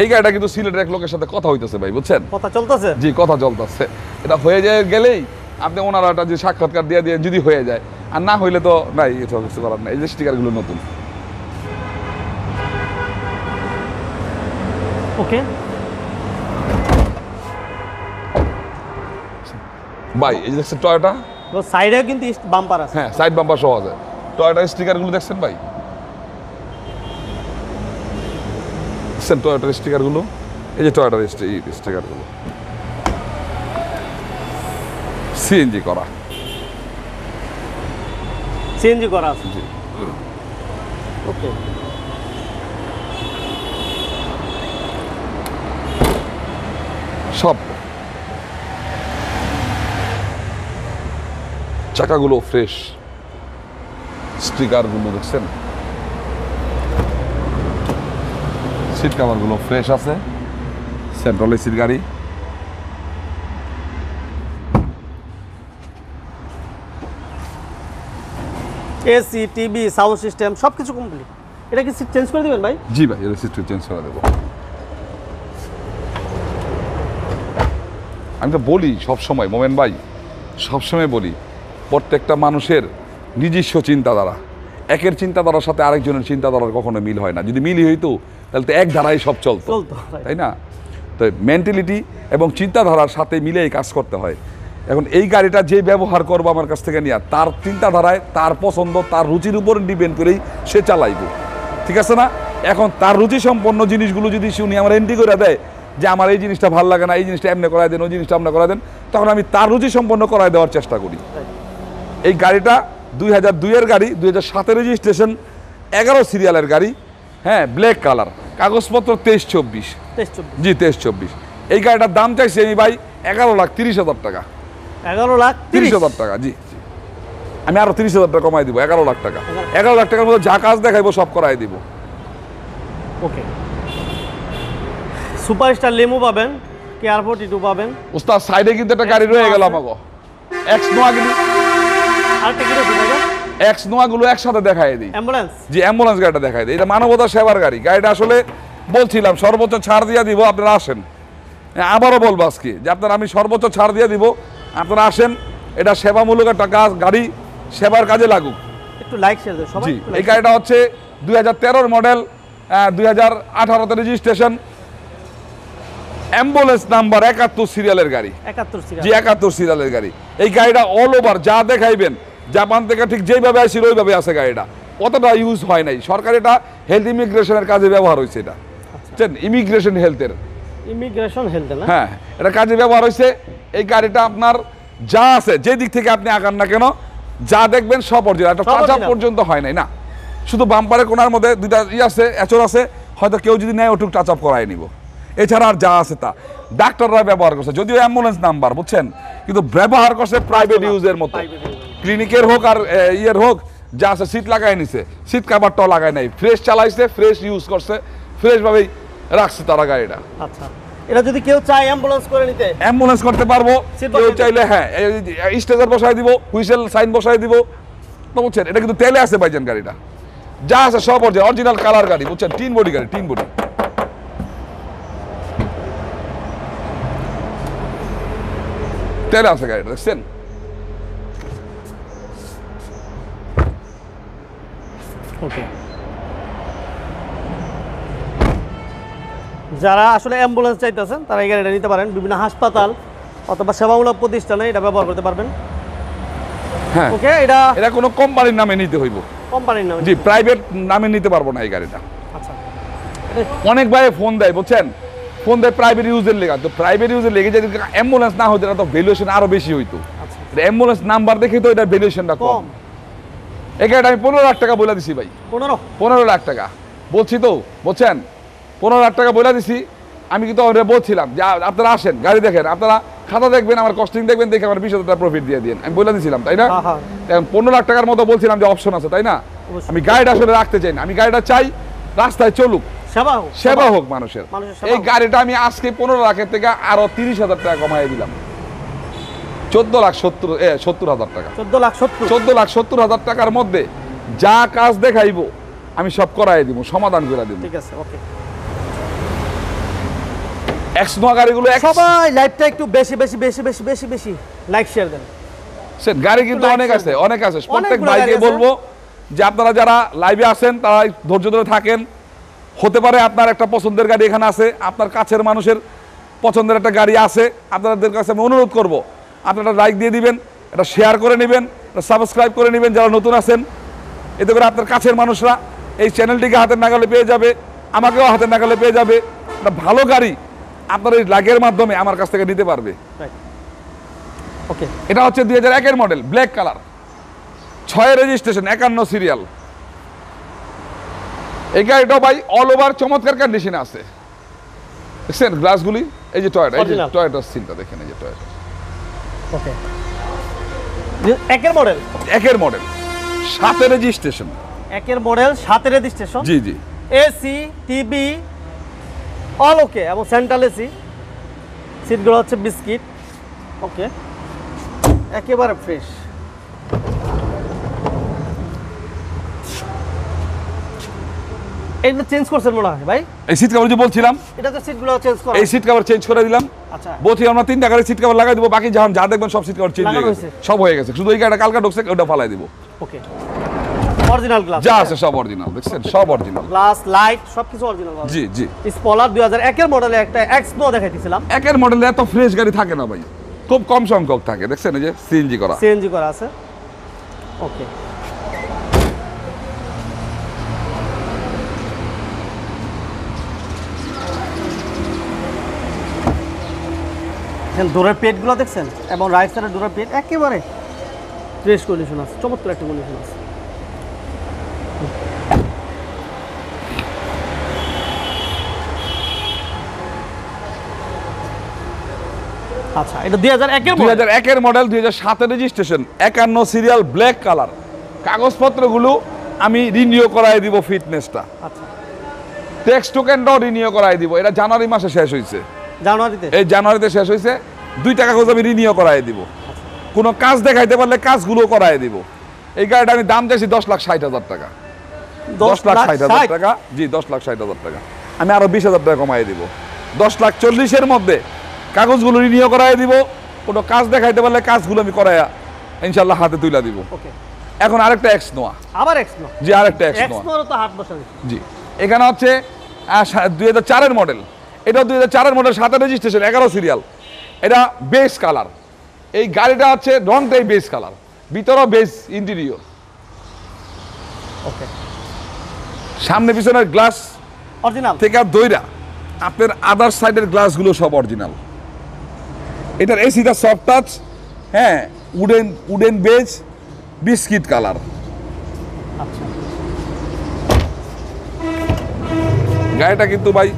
এই গাড়িটা কিন্তু সিলেটের এক লোকের সাথে কথা হইতেছে ভাই বুঝছেন? কথা চলতেছে? জি কথা চলতেছে। এটা হয়ে যায় গেলেই আপনি ওনারা একটা যে সাক্ষাৎকার দিয়ে দিয়ে যদি হয়ে যায়। আর না হইলে তো নাই এটা কিছু করার নাই। এই যে স্টিকারগুলো নতুন। ওকে ভাই এই যে দেখছেন টয়টা? সাইডেও কিন্তু বাম্পার আছে। হ্যাঁ সাইড বাম্পার সহ আছে। টয়টার স্টিকারগুলো দেখছেন ভাই? দেখছেন টয়টার স্টিকারগুলো এই যে টয়টার স্টিকারগুলো সিএনজি করা। সিএনজি করা আছে। জি। ওকে সব। চাকাগুলো ফ্রেশ স্টিকারগুলো দেখছেন? সিট কাভারগুলো ফ্রেশ আছে। সেন্ট্রাল এসির গাড়ি। এসি টিভি সাউন্ড সিস্টেম সব কিছু কমপ্লিট এটা কি সিট চেঞ্জ করে দেবেন ভাই? জি ভাই এর সিট চেঞ্জ করে দেবো। আমি তো বলি সব সময় মোমেন ভাই সবসময় বলি প্রত্যেকটা মানুষের নিজস্ব চিন্তাধারা। একের চিন্তাধারার সাথে আরেকজনের চিন্তাধারার কখনো মিল হয় না। যদি মিলই হইতো তাহলে তো এক ধারায় সব চলতো। চলতো, তাই না? তো মেন্টালিটি এবং চিন্তাধারার সাথে মিলেই কাজ করতে হয়। এখন এই গাড়িটা যে ব্যবহার করব আমার কাছ থেকে নিয়ে তার চিন্তাধারায় তার পছন্দ তার রুচির উপর ডিপেন্ড করেই সে চালাইব। ঠিক আছে না? এখন তার রুচি সম্পন্ন জিনিসগুলো যদি শুনি আমার এন্ট্রি করে দেয় যে আমার এই জিনিসটা ভালো লাগে না এই জিনিসটা এমনি করাই দেন ওই জিনিসটা এমনি করাই দেন তখন আমি তার রুচি সম্পন্ন করাই দেওয়ার চেষ্টা করি। এই গাড়িটা দুই হাজার দুইয়ের গাড়ি দুই হাজার সাতের রেজিস্ট্রেশন এগারো সিরিয়ালের গাড়ি হ্যাঁ ব্ল্যাক কালার কাগজপত্র তেইশ চব্বিশ। জি তেইশ চব্বিশ। এই গাড়িটার দাম চাইছি আমি ভাই এগারো লাখ তিরিশ হাজার টাকা। এগারো লাখ তিরিশ হাজার টাকা জি। জি। আমি আরও তিরিশ হাজার টাকা কমাই দিব এগারো লাখ টাকা। এগারো লাখ টাকার মধ্যে যা কাজ দেখাইবো সব করাই দিব। ওকে। সুপারস্টার লেমো পাবেন কেয়ার ফোর্টি টু পাবেন উস্তাদ সাইডে কিন্তু একটা গাড়ি রয়ে গেল আমাকে এক্স নোয়াগুলো আর টিকিট আছে ভাই এক্স নোয়াগুলো একসাথে দেখাই দিই। অ্যাম্বুলেন্স যে অ্যাম্বুলেন্স গাড়িটা দেখাই দিই। এটা মানবতা সেবার গাড়ি। গাড়িটা আসলে বলছিলাম সর্বোচ্চ ছাড় দিয়ে দিব আপনারা আসেন। হ্যাঁ, আবারও বলব আজকে যে আপনারা আমি সর্বোচ্চ ছাড় দিয়ে দিব। আপনারা আসেন এটা সেবামূলক একটা কাজ গাড়ি সেবার কাজে লাগুক। একটু লাইক শেয়ার দেন সবাই জি এই গাড়িটা হচ্ছে দুই হাজার তেরোর মডেল দুই হাজার আঠারোতে রেজিস্ট্রেশন অ্যাম্বুলেন্স নাম্বার একাত্তর সিরিয়ালের গাড়ি। জি একাত্তর সিরিয়ালের গাড়ি। এই গাড়িটা অল ওভার যা দেখাইবেন জাপান থেকে ঠিক যেইভাবে আসছিল ওইভাবে আছে গাড়িটা। অতটা ইউজ হয় নাই। সরকার এটা হেলথ ইমিগ্রেশনের কাজে ব্যবহার হয়েছে এটা। বুঝছেন? ইমিগ্রেশন হেলথের ইমিগ্রেশন হেলথ হ্যাঁ এটা কাজে ব্যবহার হয়েছে এই গাড়িটা আপনার যা আছে যে দিক থেকে আপনি আগান না কেন যা দেখবেন সব অরিজিনাল একটা original। পর্যন্ত হয় নাই না। শুধু বাম্পারে কোনার মধ্যে দুইটা ই আছে এচর আছে। হয়তো কেউ যদি নেয় ওটুক টাচ আপ করায় নিব। এছাড়া আর যা আছে তা। ডাক্তাররা ব্যবহার করছে যদিও অ্যাম্বুলেন্স নাম্বার বুঝছেন? কিন্তু ব্যবহার করছে প্রাইভেট ইউজের মতো। ক্লিনিকের হোক আর ইয়ের হোক যা আছে সিট লাগাই নিছে। সিট কাভারটাও লাগাই নাই। ফ্রেশ চালাইছে ফ্রেশ ইউজ করছে। ফ্রেশ ভাবেই রাখছে তারা গাড়িটা। আচ্ছা। এটা যদি কেউ চায় অ্যাম্বুলেন্স করে নিতে? অ্যাম্বুলেন্স করতে পারব। কেউ চাইলে হ্যাঁ স্টেজার দিব হুইসেল সাইন দিব। তো বুঝছেন এটা কিন্তু তেলে আছে ভাইজান গাড়িটা। যা আছে সব অরিজিনাল অরিজিনাল কালার গাড়ি বুঝছেন? তিন বডি গাড়ি তিন বডি তেলে আছে গাড়িটা দেখছেন ওকে যারা আসলে অ্যাম্বুলেন্স চাইতেছেন তারা এই গাড়িটা নিতে পারেন। বিভিন্ন হাসপাতাল অথবা সেবামূলক প্রতিষ্ঠানে এটা ব্যবহার করতে পারবেন। হ্যাঁ। ওকে এটা এটা কোনো কোম্পানির নামে নিতে হইব। কোম্পানির নাম। জি প্রাইভেট নামে নিতে পারব না এই গাড়িটা। আচ্ছা। অনেক ভাই ফোন দেয় বুঝছেন? ফোন দেয় প্রাইভেট ইউজের লেগে। তো প্রাইভেট ইউজের লেগে যদি অ্যাম্বুলেন্স না হতো এটা তো ভ্যালুয়েশন আরও বেশি হইতো। আচ্ছা। অ্যাম্বুলেন্স নাম্বার দেখে তো এটা ভ্যালুয়েশনটা কম। এই আমি পনেরো লাখ টাকা বলে দিছি ভাই। পনেরো? পনেরো লাখ টাকা। বলছি তো বলছেন পনেরো লাখ টাকা বলে দিছি। আমি কিন্তু বলছিলাম যে আপনারা আসেন গাড়ি দেখেন আপনারা খাতা দেখবেন আমার কস্টিং দেখবেন দেখে আমার বিশ হাজার প্রফিট দিয়ে দিন আমি বলে দিয়েছিলাম তাই না? হ্যাঁ, হ্যাঁ। এখন পনেরো লাখ টাকার মতো বলছিলাম যে অপশন আছে তাই না? আমি গাড়িটা আসলে রাখতে চাই না। আমি গাড়িটা চাই রাস্তায় চলুক। সেবা হোক মানুষের। এই গাড়িটা আমি আজকে পনেরো লাখের থেকে আরও তিরিশ হাজার টাকা কমাই দিলাম। চোদ্দ লাখ সত্তর সত্তর হাজার টাকা। চোদ্দ লাখ সত্তর। চোদ্দ লাখ সত্তর হাজার টাকার মধ্যে যা কাজ দেখাইবো আমি সব করাই দিব সমাধান করে দিব। ঠিক আছে ওকে। এক্স গাড়িগুলো এক সবাই লাইভটা একটু বেশি বেশি বেশি বেশি বেশি বেশি। লাইক শেয়ার দেন। সে গাড়ি কিন্তু অনেক আছে অনেক আছে। প্রত্যেক অনেকগুলো ভাইকে বলব যে আপনারা যারা লাইভে আছেন তারা ধৈর্য ধরে থাকেন। হতে পারে আপনার একটা পছন্দের গাড়ি এখানে আছে আপনার কাছের মানুষের পছন্দের একটা গাড়ি আছে আপনাদের কাছে আমি অনুরোধ করব আপনারা লাইক দিয়ে দিবেন এটা শেয়ার করে নেবেন এটা সাবস্ক্রাইব করে নেবেন যারা নতুন আছেন। এতে করে আপনার কাছের মানুষরা এই চ্যানেলটিকে হাতের নাগালে পেয়ে যাবে আমাকেও হাতের নাগালে পেয়ে যাবে। একটা ভালো গাড়ি আপনার এই লাগের মাধ্যমে আমার কাছ থেকে নিতে পারবে। ওকে এটা হচ্ছে দুই হাজার একের মডেল ব্ল্যাক কালার ছয় রেজিস্ট্রেশন একান্ন সিরিয়াল এই গাড়িটা ভাই অল ওভার চমৎকার কন্ডিশনে আছে। দেখছেন গ্লাসগুলি এই যে টয়টা এই যে. টয়টার সিনটা দেখেন এই যে টয়টা ওকে একের মডেল একের মডেল সাথে রেজিস্ট্রেশন একের মডেল সাতের রেজিস্ট্রেশন জি জি। এসি টিভি অল ওকে এবং সেন্ট্রাল এসি সিটগুলো হচ্ছে বিস্কিট ওকে একেবারে ফ্রেশ এটা চেঞ্জ করছেন মনে হয় ভাই? এই সিট কভার যে বলছিলাম এটা তো সিটগুলো চেঞ্জ করা। এই সিট কভার চেঞ্জ করে দিলাম। আচ্ছা। বলছি আমরা তিনটা গাড়ি সিট কভার লাগাই দিব বাকি যখন যা দেখবেন সব সিট কভার চেঞ্জ হয়ে গেছে। সব হয়ে গেছে। শুধু এই গাড়িটা কালকা ঢুকছে ওটা ফালাই দিব। ওকে অরিজিনাল গ্লাস যা আছে সব অরিজিনাল দেখছেন? সব অরিজিনাল গ্লাস লাইট সবকিছু অরিজিনাল জি স্পলার মডেলে একটা দেখাইতেছিলাম। একের মডেলে এত ফ্রেশ গাড়ি থাকে না ভাই। খুব কম সংখ্যক থাকে দেখছেন? এই যে সিএনজি করা। সিএনজি করা আছে। ওকে দেখেন ডোরের পেটগুলো দেখছেন? এবং রাইট সাইডের ডোরের পেট একেবারে ফ্রেশ কন্ডিশন আছে চমৎকার একটা কন্ডিশন আছে। আচ্ছা এটা দুই হাজার একের দুই হাজার একের মডেল দুই হাজার সাতের রেজিস্ট্রেশন একান্ন সিরিয়াল ব্ল্যাক কালার কাগজপত্রগুলো আমি রিনিউ করাই দিব ফিটনেসটা আচ্ছা। টোকেনটাও রিনিউ করাই দিব এটা জানুয়ারি মাসে শেষ হয়েছে জানুয়ারিতে? এই জানুয়ারিতে শেষ হয়েছে দুইটা কাগজ আমি রিনিউ করাই দিব। কোনো কাজ দেখাইতে পারলে কাজগুলো করাই দিব। এই গাড়িটা আমি দাম চাইছি দশ লাখ ষাট হাজার টাকা। দশ লাখ ষাট হাজার টাকা। জি দশ লাখ ষাট হাজার টাকা। আমি আরও বিশ হাজার টাকা কমাই দিব। দশ লাখ চল্লিশের মধ্যে কাগজগুলো রিনিউ করাই দিব। কোনো কাজ দেখাইতে পারলে কাজগুলো আমি করাইয়া ইনশাল্লাহ হাতে তুলে দিব। এখন আরেকটা এক্স নোয়া আবার এক্সনো জি আরেকটা এক্স নোয়া তো বসাবে। জি। এখানে হচ্ছে দুই হাজার চারের মডেল এটা দুই হাজার চারের মডেল সাথে রেজিস্ট্রেশন এগারো সিরিয়াল এটা বেস কালার এই গাড়িটা হচ্ছে রংটাই বেস কালার ভিতরও বেস ইন্টেরিয়র ওকে সামনে পিছনের গ্লাস অরিজিনাল থেকে আর দইরা। আপনার আদার সাইডের গ্লাসগুলো সব অরিজিনাল এটার এসিটা সফট টাচ হ্যাঁ wooden wooden beige biscuit colour আচ্ছা। গাড়িটা কিন্তু ভাই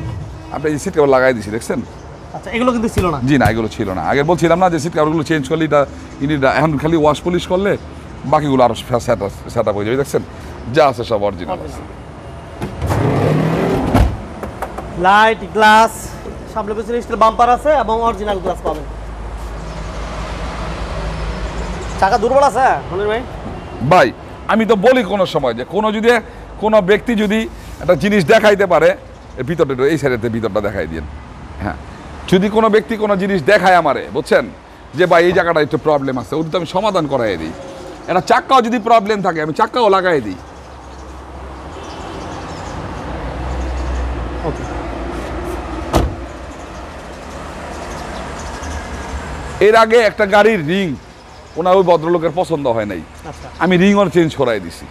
আপনি সিট কভার লাগাই দিছি দেখছেন? আচ্ছা এগুলো কিন্তু ছিল না। জি না এগুলো ছিল না। আগে বলছিলাম না যে সিট কাভারগুলো চেঞ্জ করলে এটা ইনিটা এখন খালি ওয়াশ পলিশ করলে বাকিগুলো আরও সেট আপ হয়ে যাবে দেখছেন? যা আছে সব অরিজিনাল আছে। লাইট গ্লাস সামনে পিছনে স্টিল বাম্পার আছে এবং অরিজিনাল গ্লাস পাবেন। চাকা দুর্বল আছে মনির ভাই? ভাই আমি তো বলি কোনো সময় যে কোনো যদি কোনো ব্যক্তি যদি একটা জিনিস দেখাইতে পারে ভিতরটা এই সাইডেতে ভিতরটা দেখাই দিন হ্যাঁ। যদি কোনো ব্যক্তি কোনো জিনিস দেখায় আমারে বুঝছেন? যে ভাই এই জায়গাটা একটু প্রবলেম আছে ওটা তো আমি সমাধান করাই দিই। একটা চাক্কাও যদি প্রবলেম থাকে আমি চাক্কাও লাগাই দিই। এর আগে একটা গাড়ির রিং ওনার ওই ভদ্রলোকের পছন্দ হয় নাই। আমি রিং ওর চেঞ্জ করাই দিছি।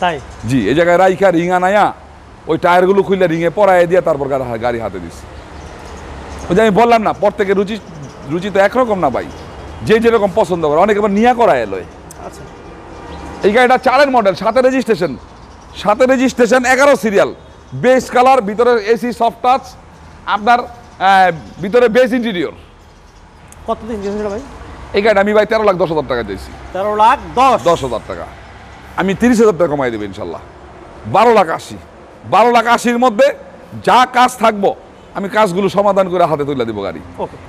তাই? জি এই জায়গায় রাইখা রিং আনায়া ওই টায়ারগুলো খুললে রিংয়ে পরাই দিয়ে তারপর গাড়ি- গাড়ি হাতে দিছি। ওই যে আমি বললাম না প্রত্যেকের রুচি রুচি তো একরকম না ভাই। যে যেরকম পছন্দ করে অনেকে আবার নিয়ে করা এলোয় আচ্ছা। এই গাড়িটা চারের মডেল সাথে রেজিস্ট্রেশন সাথে রেজিস্ট্রেশন এগারো সিরিয়াল বেস কালার ভিতরে এসি সফট টাচ আপনার ভিতরে বেস ইন্টেরিয়র কত দিন ভাই? এই গাড়িটা আমি ভাই তেরো লাখ দশ হাজার টাকা দিয়েছি। তেরো লাখ দশ। দশ হাজার টাকা। আমি তিরিশ হাজার টাকা কমাই দেবো ইনশাল্লাহ। বারো লাখ আশি। বারো লাখ আশির মধ্যে যা কাজ থাকব আমি কাজগুলো সমাধান করে হাতে তুলে দেবো গাড়ি।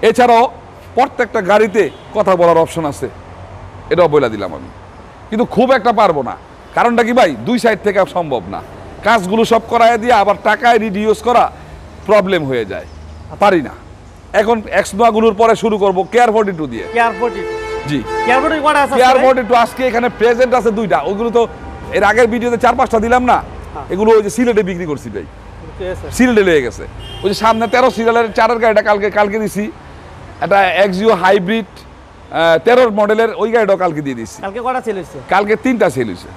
এছাড়াও প্রত্যেকটা গাড়িতে কথা বলার অপশন আছে। এটাও বলে দিলাম আমি। কিন্তু খুব একটা পারব না। কারণটা কি ভাই? দুই সাইড থেকে সম্ভব না। কাজগুলো সব করায় দিয়ে আবার টাকায় রিডিউস করা প্রবলেম হয়ে যায়। পারি না। এখন এক্স নোয়াগুলোর পরে শুরু করব কেয়ার ফোর্টি টু দিয়ে। কেয়ার ফোর্টি জি। কেয়ার ফোর্টি একটু আজকে এখানে প্রেজেন্ট আছে দুইটা। ওইগুলো তো এর আগের ভিডিওতে চার পাঁচটা দিলাম না। হ্যাঁ। এগুলো ওই যে সিলেটে বিক্রি করছি ভাই। সিলেটে লেগে গেছে। ওই যে সামনে তেরো সিরিয়ালের চারের গাড়িটা কালকে কালকে দিছি। একটা এক্সিও হাইব্রিড তেরোর মডেলের ওই গাড়িটাও কালকে দিয়ে দিছি। কালকে কটা ছিল এসছে কালকে তিনটা সেল হয়েছে।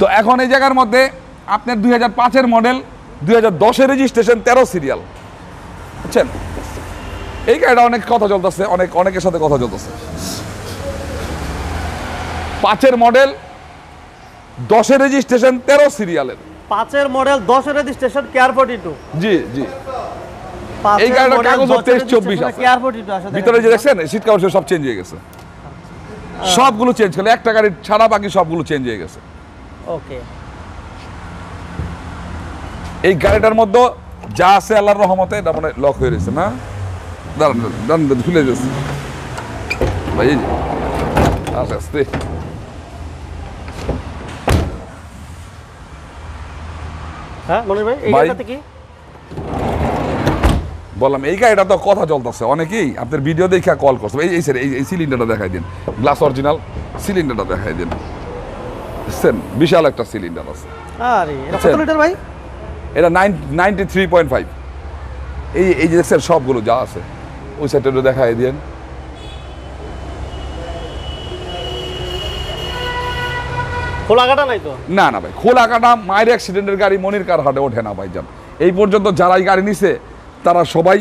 তো এখন এই জায়গার মধ্যে আপনার দুই হাজার পাঁচের মডেল দুই হাজার দশের রেজিস্ট্রেশন তেরো সিরিয়াল বুঝছেন? এই গাড়িটা অনেক কথা চলতেছে অনেক অনেকের সাথে কথা চলতেছে। পাঁচের মডেল দশের রেজিস্ট্রেশন তেরো সিরিয়ালের পাঁচের মডেল দশের রেজিস্ট্রেশন কেয়ার ফোর্টি টু জি। জি এই গাড়িটার কাগজ ওর 23 24 আছে। কেয়ার ফোর্টি টু ভিতরে যে দেখছেন সিট কাভার সব চেঞ্জ হয়ে গেছে। সবগুলো চেঞ্জ করলে একটা গাড়ির ছাড়া বাকি সবগুলো চেঞ্জ হয়ে গেছে। ওকে। এই গাড়িটার মধ্যে যা আছে আল্লাহর রহমতে এটা মানে লক হয়ে রয়েছে না? দাঁড়ান দাঁড়ান, খুলে যাচ্ছে। ভাই আস্তে আস্তে। হ্যাঁ মনির ভাই এই গাড়িটাতে কি? বললাম এই গাড়িটা তো কথা চলতেছে অনেকেই আপনার ভিডিও দেখে কল করছে। এই এই স্যার এই সিলিন্ডারটা দেখাই দিন। গ্লাস অরিজিনাল সিলিন্ডারটা দেখাই দিন। বুঝছেন? বিশাল একটা সিলিন্ডার আছে। আরে এটা কত। লিটার ভাই? এটা nine ninety three point five এই এই যে দেখছেন সবগুলো যা আছে ওই সাইডটা দেখাই দিন। খোলা কাটা নাই তো? না না ভাই খোলা কাটা মায়ের অ্যাক্সিডেন্টের গাড়ি মনির কার হাটে ওঠে না ভাই যান এই পর্যন্ত যারা এই গাড়ি নিছে তারা সবাই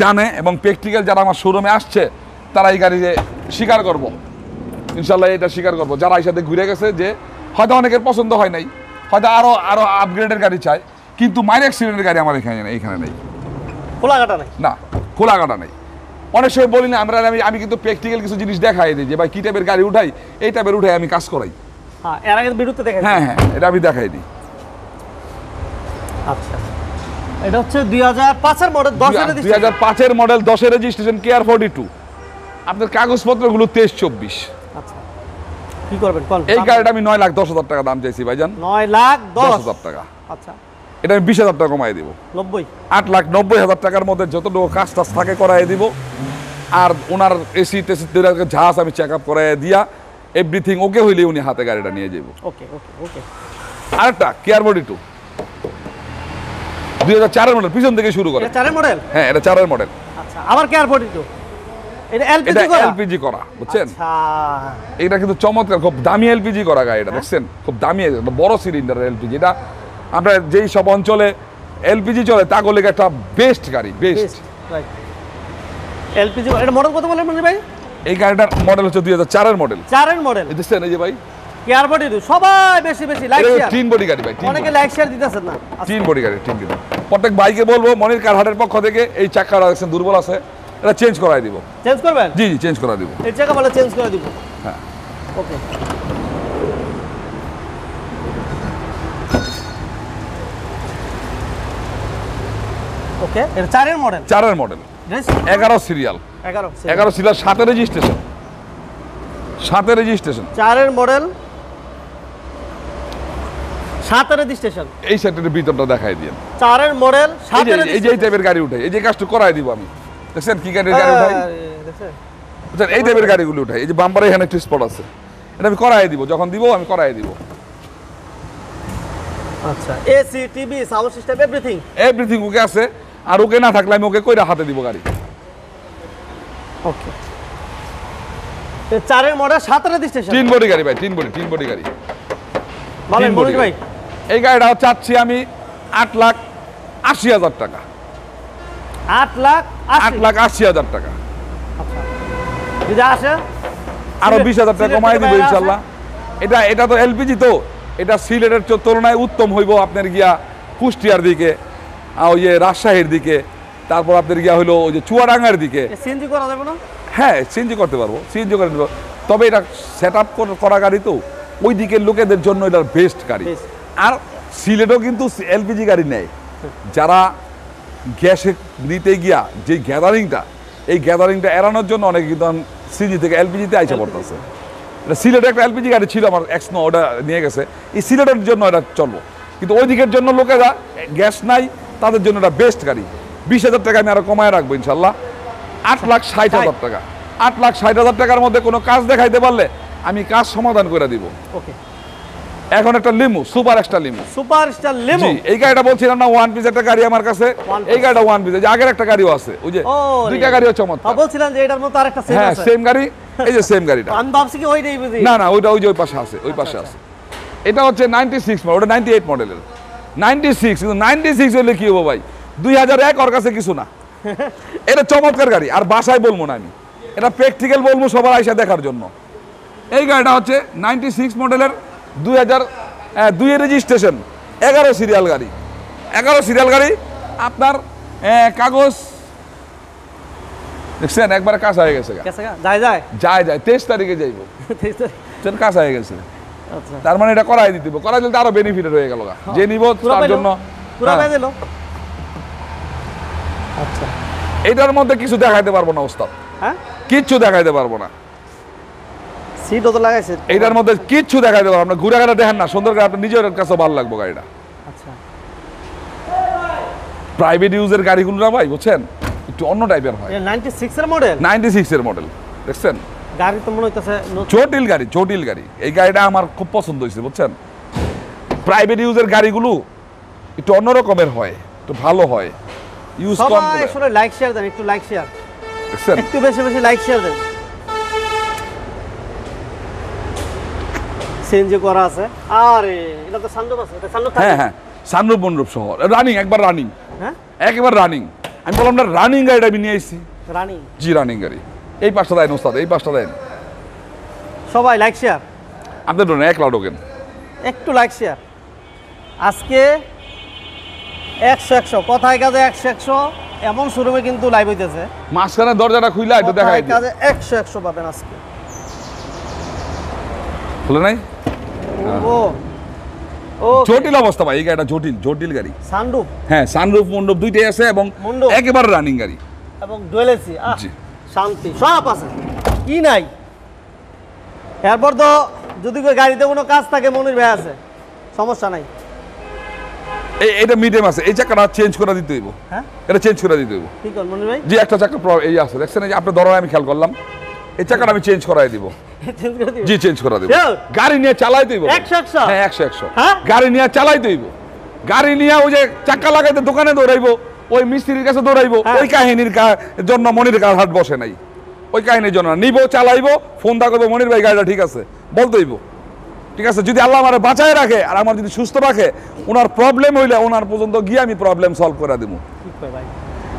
জানে এবং প্র্যাকটিক্যাল যারা আমার শোরুমে আসছে তারা এই গাড়ি স্বীকার করব। ইনশাল্লাহ এটা স্বীকার করব। যারা এই সাথে ঘুরে গেছে যে হয়তো অনেকের পছন্দ হয় নাই হয়তো আরও আরও আপগ্রেডের গাড়ি চায় কিন্তু মায়ের অ্যাক্সিডেন্টের গাড়ি আমার এখানে নেই এখানে নেই। খোলা কাটা নাই? না খোলা কাটা নেই। অনেক সময় বলি না আমরা আমি আমি কিন্তু প্র্যাকটিক্যাল কিছু জিনিস দেখাই দিই যে ভাই কী টাইপের গাড়ি উঠাই এই টাইপের উঠাই আমি কাজ করাই। হ্যাঁ এর আগে বিরুদ্ধে দেখা হ্যাঁ হ্যাঁ এটা আমি দেখাই দিই আচ্ছা। এটা হচ্ছে দুই হাজার পাঁচের মডেল দশের দুই হাজার পাঁচের মডেল দশের রেজিস্ট্রেশন কেয়ার ফোর্টি টু আপনার কাগজপত্রগুলো তেইশ চব্বিশ। আচ্ছা। কি করবেন কোন এই গাড়িটা আমি নয় লাখ দশ হাজার টাকা দাম চাইছি ভাইজান। নয় লাখ দশ দশ। হাজার টাকা। আচ্ছা। এটা আমি বিশ হাজার টাকা কমাই দিব। নব্বই। আট লাখ নব্বই হাজার টাকার মধ্যে যতটুকু কাজ টাজ থাকে করাই দিব। আর ওনার এসি টেসি জাহাজ আমি চেক আপ করাই দিয়া এভরিথিং ওকে হইলে উনি হাতে গাড়িটা নিয়ে যাব ওকে ওকে ওকে আরেকটা কেয়ার বডি টু দুই হাজার চারের মডেল পিছন থেকে শুরু করে। এটা চারের মডেল হ্যাঁ এটা চারের মডেল আচ্ছা আবার কেয়ার ফোর্টি টু এটা এলপিজি করা? এলপিজি করা বুঝছেন? আচ্ছা। এটা কিন্তু চমৎকার খুব দামি এলপিজি করা গাড়ি এটা দেখছেন? খুব দামি বড় সিলিন্ডার এলপিজি এটা আমরা যেই সব অঞ্চলে এলপিজি চলে তা করলে একটা বেস্ট গাড়ি বেস্ট বেস্ট রাইট এলপিজি এটা মডেল কত বলেন মানে ভাই? এই গাড়িটার মডেল হচ্ছে দুই হাজার চারের মডেল চারের মডেল এই দেখছেন এই যে ভাই? কেয়ার টু সবাই বেশি বেশি লাইক শেয়ার তিন বডি গাড়ি ভাই অনেকে। লাইক শেয়ার দিতেছেন না। তিন বডি গাড়ি তিন বডি প্রত্যেক বাইকে বলব মনির কারহাটের পক্ষ থেকে এই চাক্কাটা দেখছেন দুর্বল আছে। এটা চেঞ্জ করাই দিব। চেঞ্জ করবেন? জি জি চেঞ্জ করা দিব। এর জায়গা বলে চেঞ্জ করে দিব। হ্যাঁ। ওকে ওকে এটা চারের মডেল চারের মডেল এগারো সিরিয়াল এগারো সিরিয়াল সাথে রেজিস্ট্রেশন সাথে রেজিস্ট্রেশন চারের মডেল সাতের রেজিস্ট্রেশন এই সেক্টরের ভিতরটা দেখাই দিয়ে চারের মডেল সাতের এই যে এই টাইপের গাড়ি উঠে এই যে কাজটা করাই দিব আমি। দেখছেন কি গাড়ির গাড়ি উঠাই? বুঝছেন? এই টাইপের গাড়িগুলো উঠাই। এই যে বাম্পারে এখানে একটু স্পট আছে। এটা আমি করাই দিব। যখন দিব আমি করাই দিব। আচ্ছা AC TV sound system everything everything okay আছে। আর ওকে না থাকলে আমি ওকে কইরা হাতে দিব গাড়ি। ওকে। চারের মডেল সাতের রেজিস্ট্রেশন তিন বডি গাড়ি ভাই তিন বডি তিন বডি গাড়ি। বলেন মনির ভাই। এই গাড়িটা চাচ্ছি আমি আট লাখ আশি হাজার টাকা। আট লাখ আট লাখ আশি হাজার টাকা। আচ্ছা। যদি আসে? আরও বিশ হাজার টাকা কমাই দিব ইনশাল্লাহ। এটা এটা তো এলপিজি তো। এটা সিলেটের তুলনায় উত্তম হইব আপনার গিয়া কুষ্টিয়ার দিকে। ওই যে রাজশাহীর দিকে তারপর আপনার গিয়া হলো ওই যে চুয়াডাঙ্গার দিকে। সিএনজি করা যাবে না? হ্যাঁ সিএনজি করতে পারব সিএনজি করে দেবো তবে এটা সেট আপ করা গাড়ি তো ওই দিকের লোকেদের জন্য এটা বেস্ট গাড়ি। আর সিলেটও কিন্তু এলপিজি গাড়ি নেয় যারা গ্যাসে নিতে গিয়া যে গ্যাদারিংটা এই গ্যাদারিংটা এড়ানোর জন্য অনেকে কিন্তু সিজি থেকে এলপিজিতে আইসা পড়তেছে। এটা সিলেটে একটা এলপিজি গাড়ি ছিল আমার এক্স নো ওটা নিয়ে গেছে। এই সিলেটের জন্য এটা চলবো। কিন্তু ওই দিকের জন্য লোকেরা গ্যাস নাই তাদের জন্য এটা বেস্ট গাড়ি। বিশ হাজার টাকা আমি আরও কমায় রাখব ইনশাল্লাহ। আট লাখ ষাট হাজার টাকা। আট লাখ ষাট হাজার টাকার মধ্যে কোনো কাজ দেখাইতে পারলে আমি কাজ সমাধান করে দিব। ওকে। এখন একটা limo super extra limo. Super star limo? এই গাড়িটা বলছিলাম না ওয়ান পিস একটা গাড়ি আমার কাছে। এই গাড়িটা ওয়ান পিস আগের একটা গাড়িও আছে ওই যে দুইটা গাড়িও চমৎকার। বলছিলাম যে এটার মতো আরেকটা সেম হ্যাঁ সেম গাড়ি এই যে সেম গাড়িটা। আমি ভাবছি কি ওইটাই বুঝি। না না ওইটা ওই যে ওই পাশে আছে ওই পাশে আছে। এটা হচ্ছে নাইনটি সিক্স মডেল ওটা নাইনটি এইট মডেলের নাইনটি সিক্স কিন্তু নাইনটি সিক্স হলে কি হব ভাই? দুই হাজার এক ওর কাছে কিছু না। এটা চমৎকার গাড়ি আর বাসায় বলব না আমি। এটা প্র্যাকটিক্যাল বলব সবার আইসা দেখার জন্য। এই গাড়িটা হচ্ছে নাইনটি সিক্স মডেলের দুই হাজার দুইয়ের রেজিস্ট্রেশন এগারো সিরিয়াল গাড়ি। এগারো সিরিয়াল গাড়ি আপনার কাগজ দেখছেন? একবারে কাজ হয়ে গেছে? যায় যায়। যায় যায়। তেইশ তারিখে যাইব। হয়ে গেছে। তার মানে এটা করাই দিতে করাই দিলে আরও বেনিফিটেড হয়ে গেল যে নিব তার জন্য। পুরা হ্যাঁ, পাই দিল আচ্ছা। এটার মধ্যে কিছু দেখাইতে পারব না ওস্তাদ হ্যাঁ? কিচ্ছু দেখাইতে পারব না। সিটও তো লাগাইছে। এইটার মধ্যে কিচ্ছু দেখাইতে পারব না। ঘুরে গাড়ি দেখেন না সুন্দর করে আপনার নিজের কাছে ভালো লাগবো গাড়িটা। আচ্ছা। প্রাইভেট ইউজের গাড়িগুলো না ভাই বুঝছেন? একটু অন্য টাইপের হয়। এটা নাইনটি সিক্সের মডেল নাইনটি সিক্স এর মডেল দেখছেন? গাড়ি তো মনে হইতেছে। জটিল গাড়ি জটিল গাড়ি। এই গাড়িটা আমার খুব পছন্দ হয়েছে বুঝছেন? প্রাইভেট ইউজের গাড়িগুলো একটু অন্য রকমের হয় একটু ভালো হয়। ইউজ কম আসলে লাইক শেয়ার দেন একটু লাইক শেয়ার একটু বেশি বেশি লাইক শেয়ার দেন। সিএনজি করা আছে। আরে এটা তো সানরুফ আছে এটা সানরুফ থাকে? হ্যাঁ হ্যাঁ সানরূপ বনরূপ শহর। রানিং একবার রানিং হ্যাঁ? একবার রানিং আমি বললাম না রানিং গাড়িটা আমি নিয়ে এসেছি রানি জি রানিং গাড়ি। এই পাঁচটা দেন ওস্তাদ এই পাঁচটা দেন। সবাই লাইক শেয়ার আপনার জন্য এক লাউ ঢোকেন একটু লাইক শেয়ার আজকে একশো একশো। কথায় কাজে একশো একশো। এমন শোরুমে কিন্তু লাইভ হইতেছে। মাঝখানে দরজাটা খুইলা একটু দেখাই কাজে একশো একশো পাবেন আজকে। খুলে নাই? ও। ও জটিল অবস্থা ভাই এই গাড়িটা জটিল জটিল গাড়ি। সানরুফ? হ্যাঁ সানরূপ মণ্ডপ দুইটাই আছে এবং। একেবারে রানিং গাড়ি। এবং ডুয়েলেসি আহ। জি। শান্তি সব আছে। কি নাই? এরপর তো যদি কেউ গাড়িতে কোনো কাজ থাকে মনির ভাই আছে। সমস্যা নাই। এই এটা মিডিয়াম আছে। এই চাকাটা চেঞ্জ করে দিতে হইব। হ্যাঁ? এটা চেঞ্জ করে দিতে হইব। কি কর মনির ভাই? জি একটা চাকা এই আছে। দেখছেন এই যে আপনার আমি খেয়াল করলাম। এই চাকাটা আমি চেঞ্জ করাই দিব। চেঞ্জ করে দিবেন? জি চেঞ্জ করে দিব। গাড়ি নিয়ে চালাই দিব একশো একশো? হ্যাঁ একশো একশো। হ্যাঁ? গাড়ি নিয়ে চালাই দিব গাড়ি নিয়ে ওই যে চাকা লাগাইতে দোকানে দৌড়াইবো। ওই মিস্ত্রির কাছে দৌড়াইবো হ্যাঁ। ওই কাহিনীর জন্য মনির কার হাট বসে নাই। ওই কাহিনীর জন্য। নিবো চালাইবো ফোন দা করব মনির ভাই গাড়িটা ঠিক আছে বলতেইব ঠিক আছে যদি আল্লাহ আমার বাঁচায় রাখে আর আমার যদি সুস্থ রাখে ওনার প্রবলেম হইলে ওনার পর্যন্ত গিয়ে আমি প্রবলেম সলভ করে দেবো ভাই।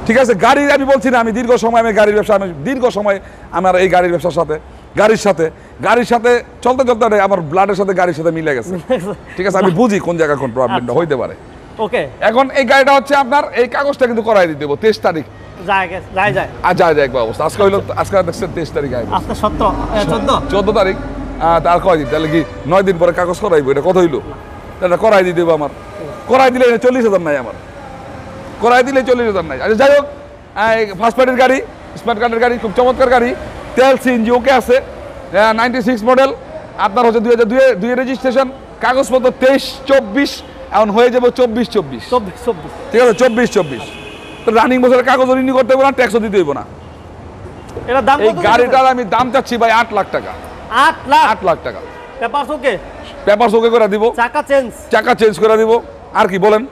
ঠিক আছে গাড়ির আমি বলছি না আমি দীর্ঘ সময় আমি গাড়ির ব্যবসা আমি দীর্ঘ সময় আমার এই গাড়ির ব্যবসার সাথে গাড়ির সাথে গাড়ির সাথে চলতে চলতে আমার ব্লাডের সাথে গাড়ির সাথে মিলে গেছে। ঠিক আছে আমি বুঝি কোন জায়গায় কোন প্রবলেমটা হইতে পারে। ওকে এখন এই গাড়িটা হচ্ছে আপনার এই কাগজটা কিন্তু করাই দিতে দেবো তেইশ তারিখ। যায় যায় যায়। আর যায় যায় একবার অবস্থা। আজকে হইল আজকে দেখছেন তেইশ তারিখ আজকে সত্য চোদ্দ? চোদ্দ তারিখ। তার কয় দিন তাহলে কি নয় দিন পরে কাগজ করাইবো? এটা কত হইল? এটা করাই দিয়ে দেবো আমার। করাই দিলে চল্লিশ হাজার নাই আমার। করাই দিলে চল্লিশ হাজার নাই। আচ্ছা যাই হোক ফার্স্ট পার্টির গাড়ি স্মার্ট কার্ডের গাড়ি খুব চমৎকার গাড়ি। তেল সিএনজি ওকে আছে। নাইনটি সিক্স মডেল আপনার হচ্ছে দুই হাজার দুই দুই রেজিস্ট্রেশন কাগজপত্র তেইশ চব্বিশ এখন হয়ে যাবে চব্বিশ চব্বিশ। চব্বিশ চব্বিশ। ঠিক আছে চব্বিশ চব্বিশ। তো রানিং বছরের কাগজ রিনিউ করতে হবে না ট্যাক্সও দিতে হইব না। এটা দাম এই গাড়িটার আমি দাম চাচ্ছি ভাই আট লাখ টাকা। আট লাখ? আট লাখ টাকা। পেপার ওকে পেপার ওকে করে দিব। চাকা চেঞ্জ চাকা চেঞ্জ করে দিব। আর কি বলেন?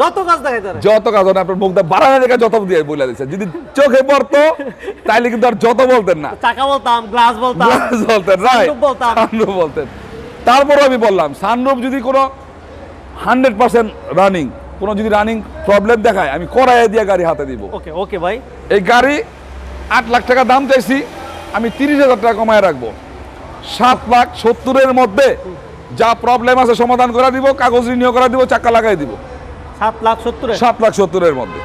যত কাজ দেখাই তারা যত কাজ না, আপনার মুখটা বাড়ানো দেখা যত দিয়ে বলে দিচ্ছে যদি চোখে পড়তো তাইলে কিন্তু আর যত বলতেন না। চাকা বলতাম গ্লাস বলতাম বলতেন রাইট। বলতাম। বলতেন। তারপরে আমি বললাম সানরুফ যদি কোনো হান্ড্রেড পার্সেন্ট রানিং। কোনো যদি রানিং প্রবলেম দেখায় আমি করাইয়া দিয়ে গাড়ি হাতে দিব। ওকে ওকে ভাই। এই গাড়ি আট লাখ টাকা দাম চাইছি আমি তিরিশ হাজার টাকা কমায় রাখব। সাত লাখ সত্তরের মধ্যে যা প্রবলেম আছে সমাধান করে দিব কাগজ রিনিউ করে দিব চাকা লাগাই দিব। সাত লাখ সত্তর সাত লাখ সত্তরের মধ্যে।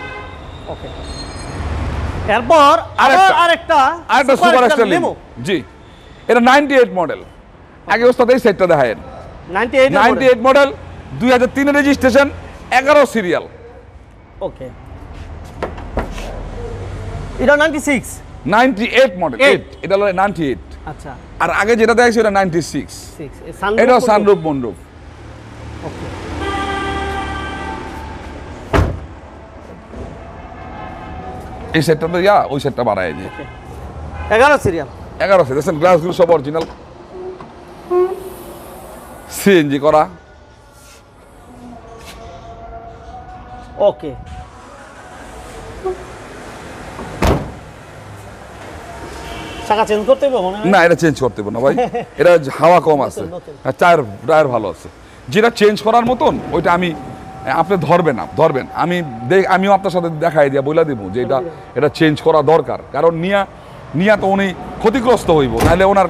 ওকে। এরপর আরেকটা। আরেকটা আরেকটা সুপার স্টার Limo। জি। এটা নাইনটি এইট মডেল আগে ওস্তাদ এই সেটটা দেখায়েন। 98 নাইনটি এইট মডেল দুই হাজার তিনের রেজিস্ট্রেশন এগারো সিরিয়াল। ওকে। এটা 96 নাইনটি এইট মডেল এইট এটা হলো নাইনটি এইট আচ্ছা। আর আগে যেটা দেখছি ওটা নাইনটি সিক্স 6 এটাও সানরূপ মন্ডপ ওকে। এই সেটটা তো ইয়া ওই সেটটা বাড়ায় দিয়ে 11 সিরিয়াল? এগারো দেখছেন গ্লাসগুলো সব অরিজিনাল সিএনজি করা। ওকে চাকা চেঞ্জ করতে হবে মনে না এটা চেঞ্জ করতে হবে না ভাই। এটা হাওয়া কম আছে। টায়ার টায়ার ভালো আছে। যেটা চেঞ্জ করার মতন ওইটা আমি আপনি ধরবেন না ধরবেন। আমি আমিও আপনার সাথে দেখাই দিয়া বইলা দিব যে এটা এটা চেঞ্জ করা দরকার। কারণ নিয়া নিয়া তো উনি ক্ষতিগ্রস্ত হইব নাহলে ওনার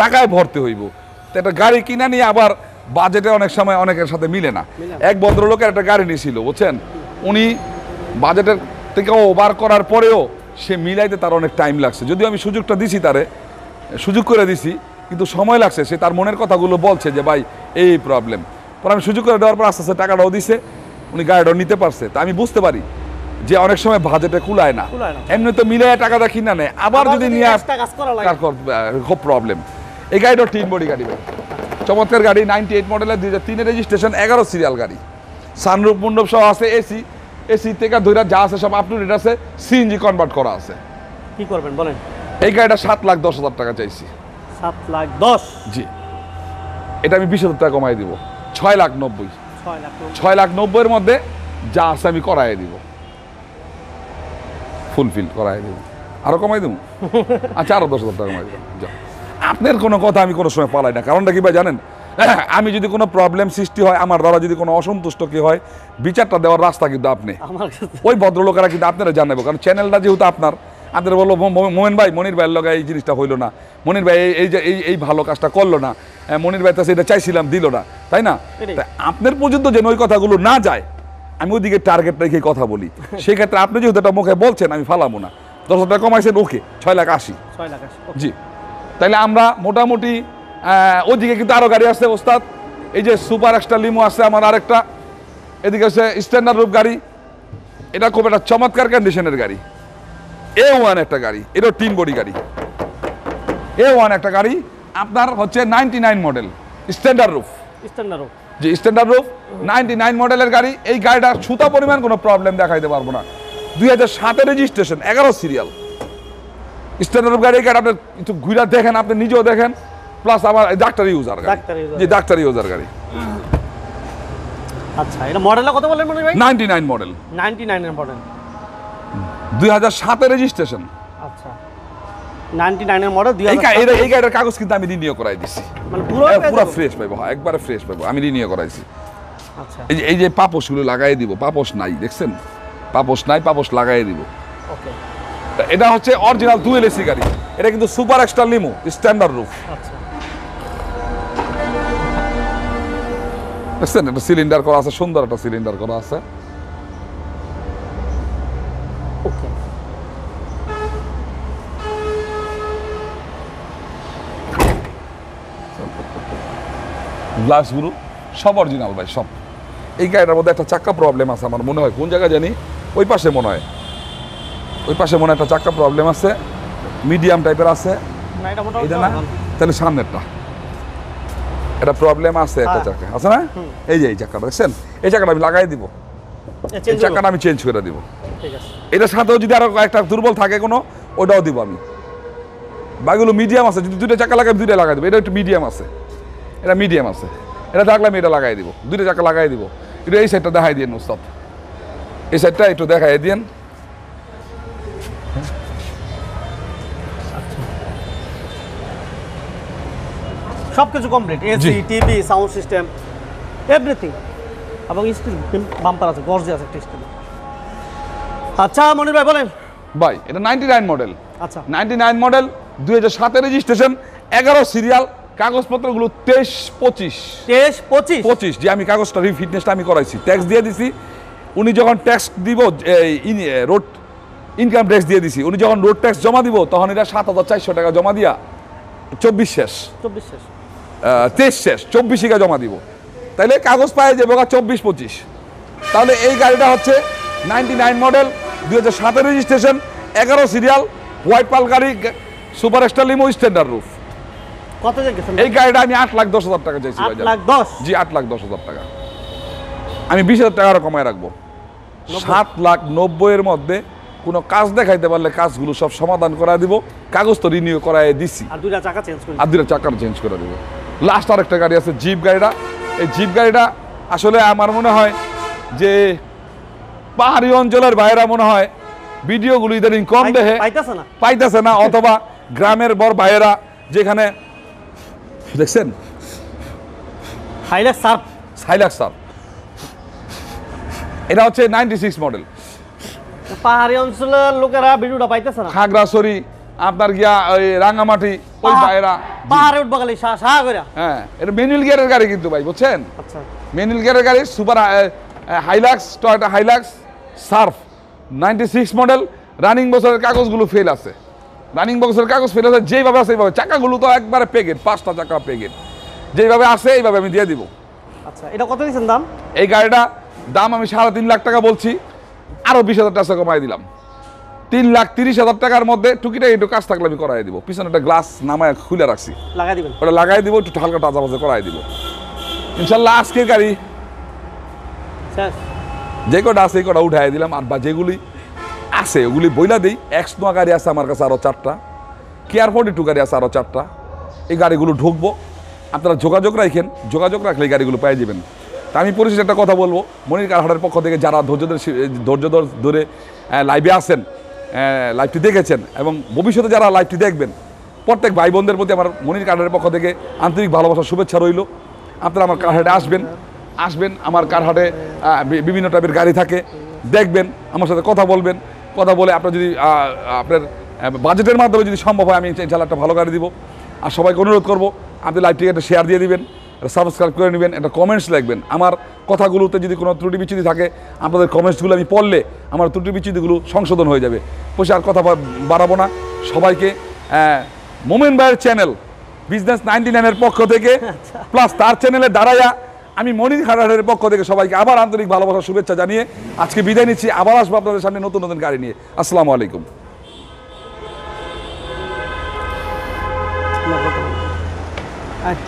টাকায় ভরতে হইব। তো একটা গাড়ি কিনা নিয়ে আবার বাজেটে অনেক সময় অনেকের সাথে মিলে না। এক ভদ্রলোকের একটা গাড়ি নিয়েছিল বুঝছেন? উনি বাজেটের থেকে ওভার করার পরেও সে মিলাইতে তার অনেক টাইম লাগছে। যদিও আমি সুযোগটা দিছি তারে সুযোগ করে দিছি কিন্তু সময় লাগছে। সে তার মনের কথাগুলো বলছে যে ভাই এই প্রবলেম পর আমি সুযোগ করে দেওয়ার পর আস্তে আস্তে টাকাটাও দিছে উনি গাড়িটাও নিতে পারছে। তা আমি বুঝতে পারি যে অনেক সময় বাজেটে কুলায় না। এমনি তো মিলে টাকাটা কিনা নেয় আবার যদি নিয়ে খুব প্রবলেম এই গাড়িটা তিন বডি গাড়ি ভাই। চমৎকার গাড়ি নাইনটি এইট মডেলের দুই হাজার তিনের রেজিস্ট্রেশন এগারো সিরিয়াল গাড়ি। সানরূপ মণ্ডপ সহ আছে এসি। এসি থেকে ধৈরা যা আছে সব রেট আছে সিএনজি কনভার্ট করা আছে। কি করবেন বলেন? এই গাড়িটা সাত লাখ দশ হাজার টাকা চাইছি। 7 লাখ 10 জি। এটা আমি বিশ হাজার টাকা কমাই দিব। ছয় লাখ নব্বই। ছয় লাখ নব্বইয়ের মধ্যে যা আছে আমি করাই দিব। ফুলফিল করাই দিব। আরও কমাই দেবো? আচ্ছা আরও দশ হাজার টাকা কমাই দেবো। আপনার কোনো কথা আমি কোনো সময় পালাই না। কারণটা কি ভাই জানেন? আমি যদি কোনো প্রবলেম সৃষ্টি হয় আমার দ্বারা যদি কোনো অসন্তুষ্ট কি হয় বিচারটা দেওয়ার রাস্তা কিন্তু আপনি। ওই ভদ্রলোকেরা কিন্তু আপনারা জানাব কারণ চ্যানেলটা যেহেতু আপনার আপনারা বলব "মো- মো- মোমেন ভাই মনির ভাইয়ের লগে এই জিনিসটা হইল না। মনির ভাই এই- যে এই এই ভালো কাজটা করল না মনির ভাই তো সেটা চাইছিলাম দিল না। তাই না? আপনার পর্যন্ত যেন ওই কথাগুলো না যায় আমি ওইদিকে টার্গেট রেখে কথা বলি। সেই ক্ষেত্রে আপনি যেহেতু এটা মুখে বলছেন আমি ফালাবো না। দশ হাজার টাকা কমাইছেন ওকে ছয় লাখ আশি। 6 লাখ 80 জি। তাইলে আমরা মোটামুটি ওদিকে কিন্তু আরও গাড়ি আছে ওস্তাদ। এই যে সুপার এক্সট্রা লিমো আছে আমার আরেকটা। এদিকে আছে স্ট্যান্ডার্ড রূপ গাড়ি। এটা খুব একটা চমৎকার কন্ডিশনের গাড়ি। এ ওয়ান একটা গাড়ি এটাও তিন বডি গাড়ি। এ ওয়ান একটা গাড়ি আপনার হচ্ছে ninety nine model standard roof standard যে স্ট্যান্ডার্ড রুফ নাইনটি নাইন মডেলের গাড়ি। এই গাড়িটার সুতা পরিমাণ কোনো প্রবলেম দেখাইতে পারব না। দুই হাজার সাতের রেজিস্ট্রেশন এগারো সিরিয়াল স্ট্যান্ডার্ড রুফ গাড়ি এই গাড়ি আপনি একটু ঘুরে দেখেন আপনি নিজেও দেখেন। প্লাস আমার ডাক্তার ইউজার গাড়ি। ডাক্তার জি ডাক্তার ইউজার গাড়ি। আচ্ছা এটা মডেলটা কত বললেন মনির ভাই? নাইনটি নাইন মডেল নাইনটি নাইনের মডেল দুই হাজার সাতের রেজিস্ট্রেশন আচ্ছা। নাইনটি নাইনের মডেল এই গাড়ির কাগজ কিন্তু আমি রিনিউ করাই দিছি। মানে পুরো পুরো ফ্রেশ পাইবো হ্যাঁ একবারে ফ্রেশ পাইবো। আমি রিনিউ করাইছি। আচ্ছা। এই যে এই যে পাপোশগুলো লাগাই দিব পাপোশ নাই দেখছেন? পাপোশ নাই পাপোশ লাগাই দিব। ওকে। এটা হচ্ছে অরিজিনাল দুয়েল এসি গাড়ি। এটা কিন্তু super extra limo standard roof আচ্ছা। দেখছেন একটা সিলিন্ডার করা আছে সুন্দর একটা সিলিন্ডার করা আছে। গ্লাসগুলো সব অরিজিনাল ভাই সব। এই গাড়িটার মধ্যে একটা চাক্কা প্রবলেম আছে আমার মনে হয়। কোন জায়গায় জানি? ওই পাশে মনে হয়। ওই পাশে মনে হয় একটা চাক্কা প্রবলেম আছে। মিডিয়াম টাইপের আছে। এটা না? তাহলে সামনেরটা। এটা প্রবলেম আছে একটা হ্যাঁ। চাকা আছে না? এই যে এই চাকাটা দেখছেন? এই চাকাটা আমি লাগাই দিব। এই চাকাটা আমি চেঞ্জ করে দিব। ঠিক আছে। এটার সাথেও যদি আরও একটা দুর্বল থাকে কোনো ওটাও দিব আমি। বাকিগুলো মিডিয়াম আছে যদি দুটো চাকা লাগাই দুইটা লাগাই দেবো। এটা একটু মিডিয়াম আছে। এটা মিডিয়াম আছে। এটা থাকলে আমি এটা লাগাই দিব। দুইটা চাকা লাগাই দিব। একটু এই সাইডটা দেখাই দিন উস্তাদ এই সাইডটা একটু দেখাই দিন সব কিছু complete AC TV sound system everything এবং স্টিল বাম্পার আছে গর্জে আছে স্টিল আচ্ছা মনির ভাই বলেন। ভাই এটা নাইনটি নাইন মডেল আচ্ছা। নাইনটি নাইন মডেল দুই হাজার সাতের রেজিস্ট্রেশন এগারো সিরিয়াল কাগজপত্রগুলো তেইশ পঁচিশ। তেইশ পঁচিশ? পঁচিশ যে আমি কাগজটা রি ফিটনেসটা আমি করাইছি। ট্যাক্স দিয়ে দিছি। উনি যখন ট্যাক্স দিব রোড ইনকাম ট্যাক্স দিয়ে দিছি। উনি যখন রোড ট্যাক্স জমা দিব তখন এটা সাত হাজার চারশো টাকা জমা দিয়া চব্বিশ শেষ। চব্বিশ শেষ। তেইশ শেষ চব্বিশ টাকা জমা দিব। তাইলে কাগজ পায় যাব চব্বিশ পঁচিশ। তাহলে এই গাড়িটা হচ্ছে নাইনটি নাইন মডেল দুই হাজার সাতের রেজিস্ট্রেশন এগারো সিরিয়াল হোয়াইট পাল গাড়ি super star limo standard roof কত এই গাড়িটা আমি আট লাখ দশ হাজার টাকা চাইছি জি আট লাখ দশ হাজার টাকা। আমি বিশ হাজার টাকা আরও কমায় রাখব। সাত লাখ নব্বইয়ের মধ্যে কোনো কাজ দেখাইতে পারলে কাজগুলো সব সমাধান করা দিব। কাগজ তো রিনিউ করায় দিছি। আর দুইটা চাকা চেঞ্জ করি আর দুটো চাকাটা চেঞ্জ করে দিব। লাস্ট আরেকটা গাড়ি আছে জিপ গাড়িটা। এই জিপ গাড়িটা আসলে আমার মনে হয় যে পাহাড়ি অঞ্চলের ভাইয়েরা মনে হয় ভিডিওগুলো ইদানিং কম দেখে। পাইতেছে না। অথবা গ্রামের বর ভাইয়েরা যেখানে দেখছেন? হাইলাক্স সার্ফ এটা হচ্ছে নাইনটি সিক্স মডেল পাহাড়ি অঞ্চলের লোকেরা ভিডিওটা পাইতেছে না। খাগড়াছড়ি আপনার গিয়া ওই রাঙ্গামাটি ওই ভাইয়েরা পাহাড়ে উঠবো খালি সাহা করে হ্যাঁ এটা মেনুয়াল গিয়ারের গাড়ি কিন্তু ভাই বুঝছেন? আচ্ছা। মেনুয়াল গিয়ারের গাড়ি super Hilux Toyota Hilux Surf ninety six model running বছরের কাগজগুলো ফেল আছে। রানিং বক্সের কাগজ ফেল আছে যেইভাবে আছে এইভাবে। চাকাগুলো তো একবারে পেগেট পাঁচটা চাকা পেগেট যেইভাবে আছে এইভাবে আমি দিয়ে দিব। আচ্ছা এটা কত দিয়েছেন দাম? এই গাড়িটা দাম আমি সাড়ে তিন লাখ টাকা বলছি। আরও বিশ হাজার টাকা কমাই দিলাম। তিন লাখ তিরিশ হাজার টাকার মধ্যে টুকিটা একটু কাজ থাকলে আমি করাই দিব। পিছনে একটা গ্লাস নামায় খুলে রাখছি। লাগাই দিবেন? ওটা লাগাই দিব একটু হালকা টাচা বাজা করাই দিব। ইনশাল্লাহ আজকের গাড়ি। যে কটা আছে এই কটা উঠাই দিলাম। আর বা যেগুলি আছে ওগুলি বইলা দিই। এক্স নোয়া গাড়ি আছে আমার কাছে আরও চারটা। কেয়ার ফোর্টি টু গাড়ি আছে আরও চারটা। এই গাড়িগুলো ঢুকবো। আপনারা যোগাযোগ রাখেন। যোগাযোগ রাখলে এই গাড়িগুলো পেয়ে যাবেন। তা আমি পরিশেষ একটা কথা বলব। মনির কারহাটের পক্ষ থেকে যারা ধৈর্য ধরে ধৈর্য ধর- ধরে লাইভে আসেন লাইভটি দেখেছেন এবং ভবিষ্যতে যারা লাইভটি দেখবেন, প্রত্যেক ভাই বোনদের প্রতি আমার মনির কারহাটের পক্ষ থেকে আন্তরিক ভালোবাসা, শুভেচ্ছা রইল। আপনারা আমার কারহাটে আসবেন আসবেন, আমার কারহাটে বিভিন্ন টাইপের গাড়ি থাকে, দেখবেন, আমার সাথে কথা বলবেন। কথা বলে আপনার যদি আপনার বাজেটের মাধ্যমে যদি সম্ভব হয়, আমি ইনশাল্লাহ একটা ভালো গাড়ি দিব। আর সবাইকে অনুরোধ করব, আপনি লাইভটিকে একটা শেয়ার দিয়ে দিবেন। একটা সাবস্ক্রাইব করে নেবেন একটা কমেন্টস লিখবেন। আমার কথাগুলোতে যদি কোনো ত্রুটি বিচ্যুতি থাকে আপনাদের কমেন্টসগুলো আমি পড়লে আমার ত্রুটি বিচ্যুতিগুলো সংশোধন হয়ে যাবে। বসে আর কথা বাড়াবো না। সবাইকে মোমেন ভাইয়ের চ্যানেল বিজনেস নাইনটি নাইনের পক্ষ থেকে প্লাস তার চ্যানেলে দাঁড়াইয়া আমি মনির খারাটের পক্ষ থেকে সবাইকে আবার আন্তরিক ভালোবাসা শুভেচ্ছা জানিয়ে আজকে বিদায় নিচ্ছি। আবার আসব আপনাদের সামনে নতুন নতুন গাড়ি নিয়ে। আসসালামু আলাইকুম। আয়,